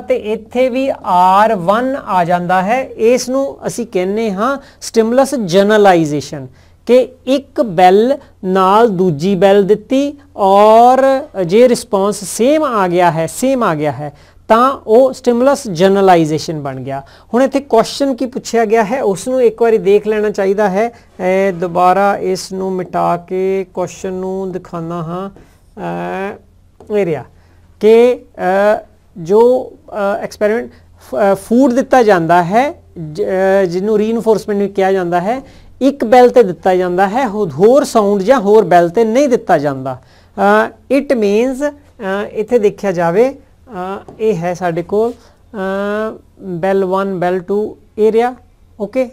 ਤੇ ਇੱਥੇ ਵੀ R1 ਆ ਜਾਂਦਾ ਹੈ। ਇਸ ਨੂੰ ਅਸੀਂ ਕਹਿੰਦੇ ਹਾਂ ਸਟਿਮੂਲਸ ਜਨਰਲਾਈਜੇਸ਼ਨ ਕਿ ਇੱਕ ਬੈਲ ਨਾਲ ਦੂਜੀ ਬੈਲ ਦਿੱਤੀ ਔਰ ਜੇ ਰਿਸਪੌਂਸ ਸੇਮ ਆ ਗਿਆ ਹੈ ਸੇਮ ਆ ਗਿਆ ਹੈ, ਤਾਂ ਉਹ ਸਟਿਮੂਲਸ ਜਨਰਲਾਈਜੇਸ਼ਨ ਬਣ ਗਿਆ। ਹੁਣ ਇੱਥੇ ਕੁਐਸਚਨ ਕੀ ਪੁੱਛਿਆ ਗਿਆ ਹੈ? ਉਸ ਨੂੰ ਇੱਕ ਵਾਰੀ ਦੇਖ ਲੈਣਾ ਚਾਹੀਦਾ ਹੈ। ਦੁਬਾਰਾ ਇਸ ਨੂੰ ਮਿਟਾ ਕੇ ਕੁਐਸਚਨ ਨੂੰ ਦਿਖਾਣਾ ਹਾਂ। ਏਰੀਆ ਕਿ ਜੋ ਐਕਸਪੈਰੀਮੈਂਟ ਫੂਡ ਦਿੱਤਾ ਜਾਂਦਾ ਹੈ ਜਿਹਨੂੰ ਰੀਇਨਫੋਰਸਮੈਂਟ ਵੀ ਕਿਹਾ ਜਾਂਦਾ ਹੈ, ਇੱਕ ਬੈਲ ਤੇ ਦਿੱਤਾ ਜਾਂਦਾ ਹੈ, ਹੋਰ ਸਾਊਂਡ ਜਾਂ ਹੋਰ ਬੈਲ ਤੇ ਨਹੀਂ ਦਿੱਤਾ ਜਾਂਦਾ। ਇਟ ਮੀਨਸ ਇੱਥੇ ਦੇਖਿਆ ਜਾਵੇ ਇਹ ਹੈ ਸਾਡੇ ਕੋਲ ਬੈਲ 1 ਬੈਲ 2 ਏਰੀਆ ਓਕੇ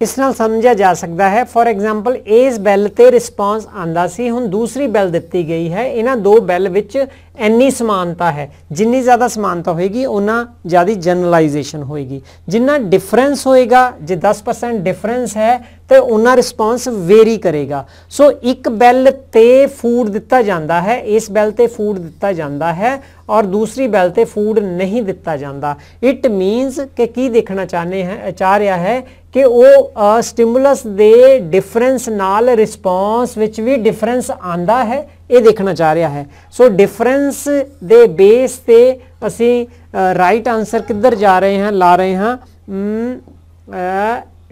ਇਸ ਨਾਲ ਸਮਝਿਆ ਜਾ ਸਕਦਾ ਹੈ ਫੋਰ ਐਗਜ਼ਾਮਪਲ ਇਸ ਬੈਲ ਤੇ ਰਿਸਪਾਂਸ ਆਂਦਾ ਸੀ, ਹੁਣ ਦੂਸਰੀ ਬੈਲ ਦਿੱਤੀ ਗਈ ਹੈ, ਇਹਨਾਂ ਦੋ ਬੈਲ ਵਿੱਚ ਇੰਨੀ ਸਮਾਨਤਾ ਹੈ, ਜਿੰਨੀ ਜ਼ਿਆਦਾ ਸਮਾਨਤਾ ਹੋਏਗੀ, ਉਹਨਾਂ ਜ਼ਿਆਦਾ ਜਨਰਲਾਈਜੇਸ਼ਨ ਹੋਏਗੀ। ਜਿੰਨਾ ਡਿਫਰੈਂਸ ਹੋਏਗਾ, ਜੇ 10% ਡਿਫਰੈਂਸ ਹੈ, ਤੇ ਉਹਨਾਂ ਰਿਸਪੌਂਸ ਵੇਰੀ ਕਰੇਗਾ। ਸੋ ਇੱਕ ਬੈਲ ਤੇ ਫੂਡ ਦਿੱਤਾ ਜਾਂਦਾ ਹੈ, ਇਸ ਬੈਲ ਤੇ ਫੂਡ ਦਿੱਤਾ ਜਾਂਦਾ ਹੈ, ਔਰ ਦੂਸਰੀ ਬੈਲ ਤੇ ਫੂਡ ਨਹੀਂ ਦਿੱਤਾ ਜਾਂਦਾ। ਇਟ ਮੀਨਸ ਕਿ ਕੀ ਦੇਖਣਾ ਚਾਹਨੇ ਹੈ, ਚਾਹ ਰਿਹਾ ਹੈ ਕਿ ਉਹ ਸਟਿਮੂਲਸ ਦੇ ਡਿਫਰੈਂਸ ਨਾਲ ਰਿਸਪੌਂਸ ਵਿੱਚ ਵੀ ਡਿਫਰੈਂਸ ਆਂਦਾ ਹੈ, ਇਹ ਦੇਖਣਾ ਚਾਹ ਰਿਹਾ ਹੈ। ਸੋ ਡਿਫਰੈਂਸ ਦੇ ਬੇਸ ਤੇ ਅਸੀਂ ਰਾਈਟ ਆਨਸਰ ਕਿੱਧਰ ਜਾ ਰਹੇ ਹਾਂ, ਲਾ ਰਹੇ ਹਾਂ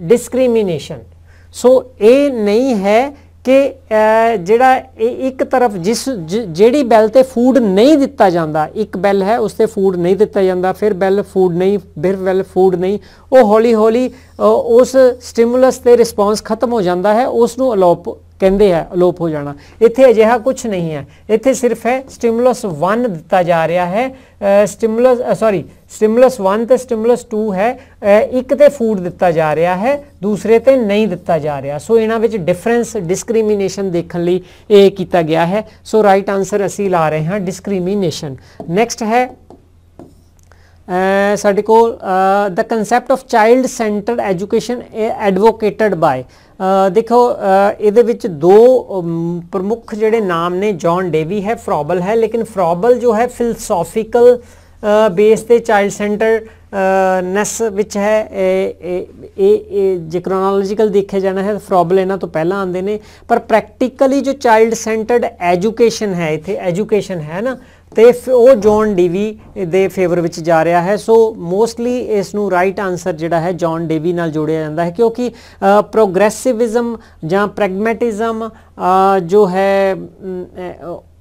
ਡਿਸਕ੍ਰਿਮੀਨੇਸ਼ਨ ਸੋ ਇਹ ਨਹੀਂ ਹੈ ਕਿ ਜਿਹੜਾ ਇੱਕ ਤਰਫ ਜਿਸ ਜਿਹੜੀ ਬੈਲ ਤੇ ਫੂਡ ਨਹੀਂ ਦਿੱਤਾ ਜਾਂਦਾ, ਇੱਕ ਬੈਲ ਹੈ, ਉਸ ਤੇ ਫੂਡ ਨਹੀਂ ਦਿੱਤਾ ਜਾਂਦਾ, ਫਿਰ ਬੈਲ ਫੂਡ ਨਹੀਂ, ਫਿਰ ਬੈਲ ਫੂਡ ਨਹੀਂ, ਉਹ ਹੌਲੀ ਹੌਲੀ ਉਸ ਸਟਿਮੂਲਸ ਤੇ ਰਿਸਪੌਂਸ ਖਤਮ ਹੋ ਜਾਂਦਾ ਹੈ, ਉਸ ਨੂੰ ਅਲੋਪ ਕਹਿੰਦੇ ਆ, ਅਲੋਪ ਹੋ ਜਾਣਾ। ਇੱਥੇ ਅਜਿਹਾ ਕੁਝ ਨਹੀਂ ਹੈ। ਇੱਥੇ ਸਿਰਫ ਹੈ ਸਟਿਮੂਲਸ 1 ਦਿੱਤਾ ਜਾ ਰਿਹਾ ਹੈ। ਸਟਿਮੂਲਸ ਸੌਰੀ ਸਟਿਮੂਲਸ 1 ਤੇ ਸਟਿਮੂਲਸ 2 ਹੈ। ਇੱਕ ਤੇ ਫੂਡ ਦਿੱਤਾ ਜਾ ਰਿਹਾ ਹੈ, ਦੂਸਰੇ ਤੇ ਨਹੀਂ ਦਿੱਤਾ ਜਾ ਰਿਹਾ। ਸੋ ਇਹਨਾਂ ਵਿੱਚ ਡਿਫਰੈਂਸ ਡਿਸਕ੍ਰਿਮੀਨੇਸ਼ਨ ਦੇਖਣ ਲਈ ਇਹ ਕੀਤਾ ਗਿਆ ਹੈ। ਸੋ ਰਾਈਟ ਆਨਸਰ ਅਸੀਂ ਲਾ ਰਹੇ ਹਾਂ ਡਿਸਕ੍ਰਿਮੀਨੇਸ਼ਨ ਨੈਕਸਟ ਹੈ ਸਾਡੇ ਕੋਲ the concept of child centred education advocated by ਦੇਖੋ ਇਹਦੇ ਵਿੱਚ ਦੋ ਪ੍ਰਮੁੱਖ ਜਿਹੜੇ ਨਾਮ ਨੇ ਜੌਨ ਡੇਵੀ ਹੈ ਫਰੋਬਲ ਹੈ, ਲੇਕਿਨ ਫਰੋਬਲ ਜੋ ਹੈ ਫਿਲਸੋਫੀਕਲ ਬੇਸ ਤੇ ਚਾਈਲਡ ਸੈਂਟਰ ਨੈਸ ਵਿੱਚ ਹੈ, ਇਹ ਇਹ ਜੇ ਕ੍ਰੋਨੋਲੋਜੀਕਲ ਦੇਖਿਆ ਜਾਣਾ ਹੈ ਫਰੋਬਲ ਇਹਨਾਂ ਤੋਂ ਪਹਿਲਾਂ ਆਉਂਦੇ ਨੇ, ਪਰ ਪ੍ਰੈਕਟੀਕਲੀ ਜੋ ਚਾਈਲਡ ਸੈਂਟਰਡ ਐਜੂਕੇਸ਼ਨ ਹੈ, ਇਥੇ ਐਜੂਕੇਸ਼ਨ ਹੈ ਨਾ ਤੇ ਉਹ ਜੌਨ ਡੀਵੀ ਦੇ ਫੇਵਰ ਵਿੱਚ ਜਾ ਰਿਹਾ ਹੈ। ਸੋ ਮੋਸਟਲੀ ਇਸ ਨੂੰ ਰਾਈਟ ਆਨਸਰ ਜਿਹੜਾ ਹੈ ਜੌਨ ਡੀਵੀ ਨਾਲ ਜੋੜਿਆ ਜਾਂਦਾ ਹੈ ਕਿਉਂਕਿ ਪ੍ਰੋਗਰੈਸਿਵਿਜ਼ਮ ਜਾਂ ਪ੍ਰੈਗਮੈਟਿਜ਼ਮ ਜੋ ਹੈ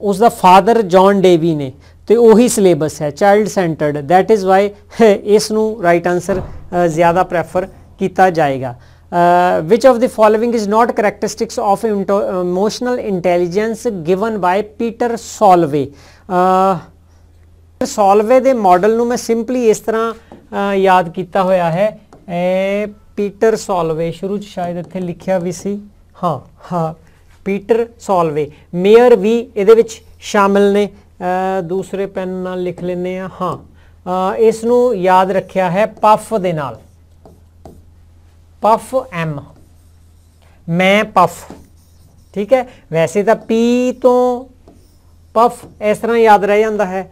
ਉਸ ਦਾ ਫਾਦਰ ਜੌਨ ਡੇਵੀ ਨੇ ਤੇ ਉਹੀ ਸਿਲੇਬਸ ਹੈ child centred that is why ਇਸ ਨੂੰ ਰਾਈਟ ਆਨਸਰ ਜ਼ਿਆਦਾ ਪ੍ਰੈਫਰ ਕੀਤਾ ਜਾਏਗਾ। which of the following is not characteristics of emotional intelligence given by Peter Solvay? Solve ਦੇ ਮਾਡਲ ਨੂੰ ਮੈਂ ਸਿੰਪਲੀ ਇਸ ਤਰ੍ਹਾਂ ਯਾਦ ਕੀਤਾ ਹੋਇਆ ਹੈ। ਪੀਟਰ ਸੋਲਵੇ ਸ਼ੁਰੂ ਚ ਸ਼ਾਇਦ ਇੱਥੇ ਲਿਖਿਆ ਵੀ ਸੀ। ਹਾਂ ਹਾਂ ਪੀਟਰ ਸੋਲਵੇ ਮੇਅਰ ਵੀ ਇਹਦੇ ਵਿੱਚ ਸ਼ਾਮਿਲ ਨੇ। ਦੂਸਰੇ ਪੈਨ ਨਾਲ ਲਿਖ ਲੈਨੇ ਆ ਹਾਂ ਇਸ ਨੂੰ ਯਾਦ ਰੱਖਿਆ ਹੈ ਪਫ ਦੇ ਨਾਲ। ਪਫ ਐਮ ਮੈਂ ਪਫ ਠੀਕ ਹੈ? ਵੈਸੇ ਤਾਂ ਪੀ ਤੋਂ ਪਫ ਇਸ ਤਰ੍ਹਾਂ ਯਾਦ ਰਹਿ ਜਾਂਦਾ ਹੈ।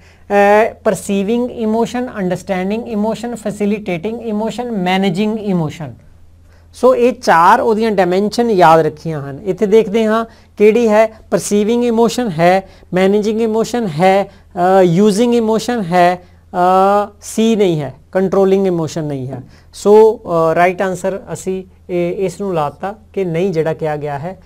Perceiving emotion understanding emotion facilitating emotion managing emotion so ਇਹ ਚਾਰ ਉਹਦੀਆਂ ਡਾਈਮੈਂਸ਼ਨ ਯਾਦ ਰੱਖੀਆਂ ਹਨ। ਇੱਥੇ ਦੇਖਦੇ ਹਾਂ ਕਿਹੜੀ ਹੈ। ਪਰਸੀਵਿੰਗ ਇਮੋਸ਼ਨ ਹੈ ਮੈਨੇਜਿੰਗ ਇਮੋਸ਼ਨ ਹੈ ਯੂਜ਼ਿੰਗ ਇਮੋਸ਼ਨ ਹੈ ਸੀ ਨਹੀਂ ਹੈ ਕੰਟਰੋਲਿੰਗ ਇਮੋਸ਼ਨ ਨਹੀਂ ਹੈ। ਸੋ ਰਾਈਟ ਆਨਸਰ ਅਸੀਂ ਇਸ ਨੂੰ ਲਾਤਾ ਕਿ ਨਹੀਂ ਜਿਹੜਾ ਕਿਹਾ ਗਿਆ ਹੈ।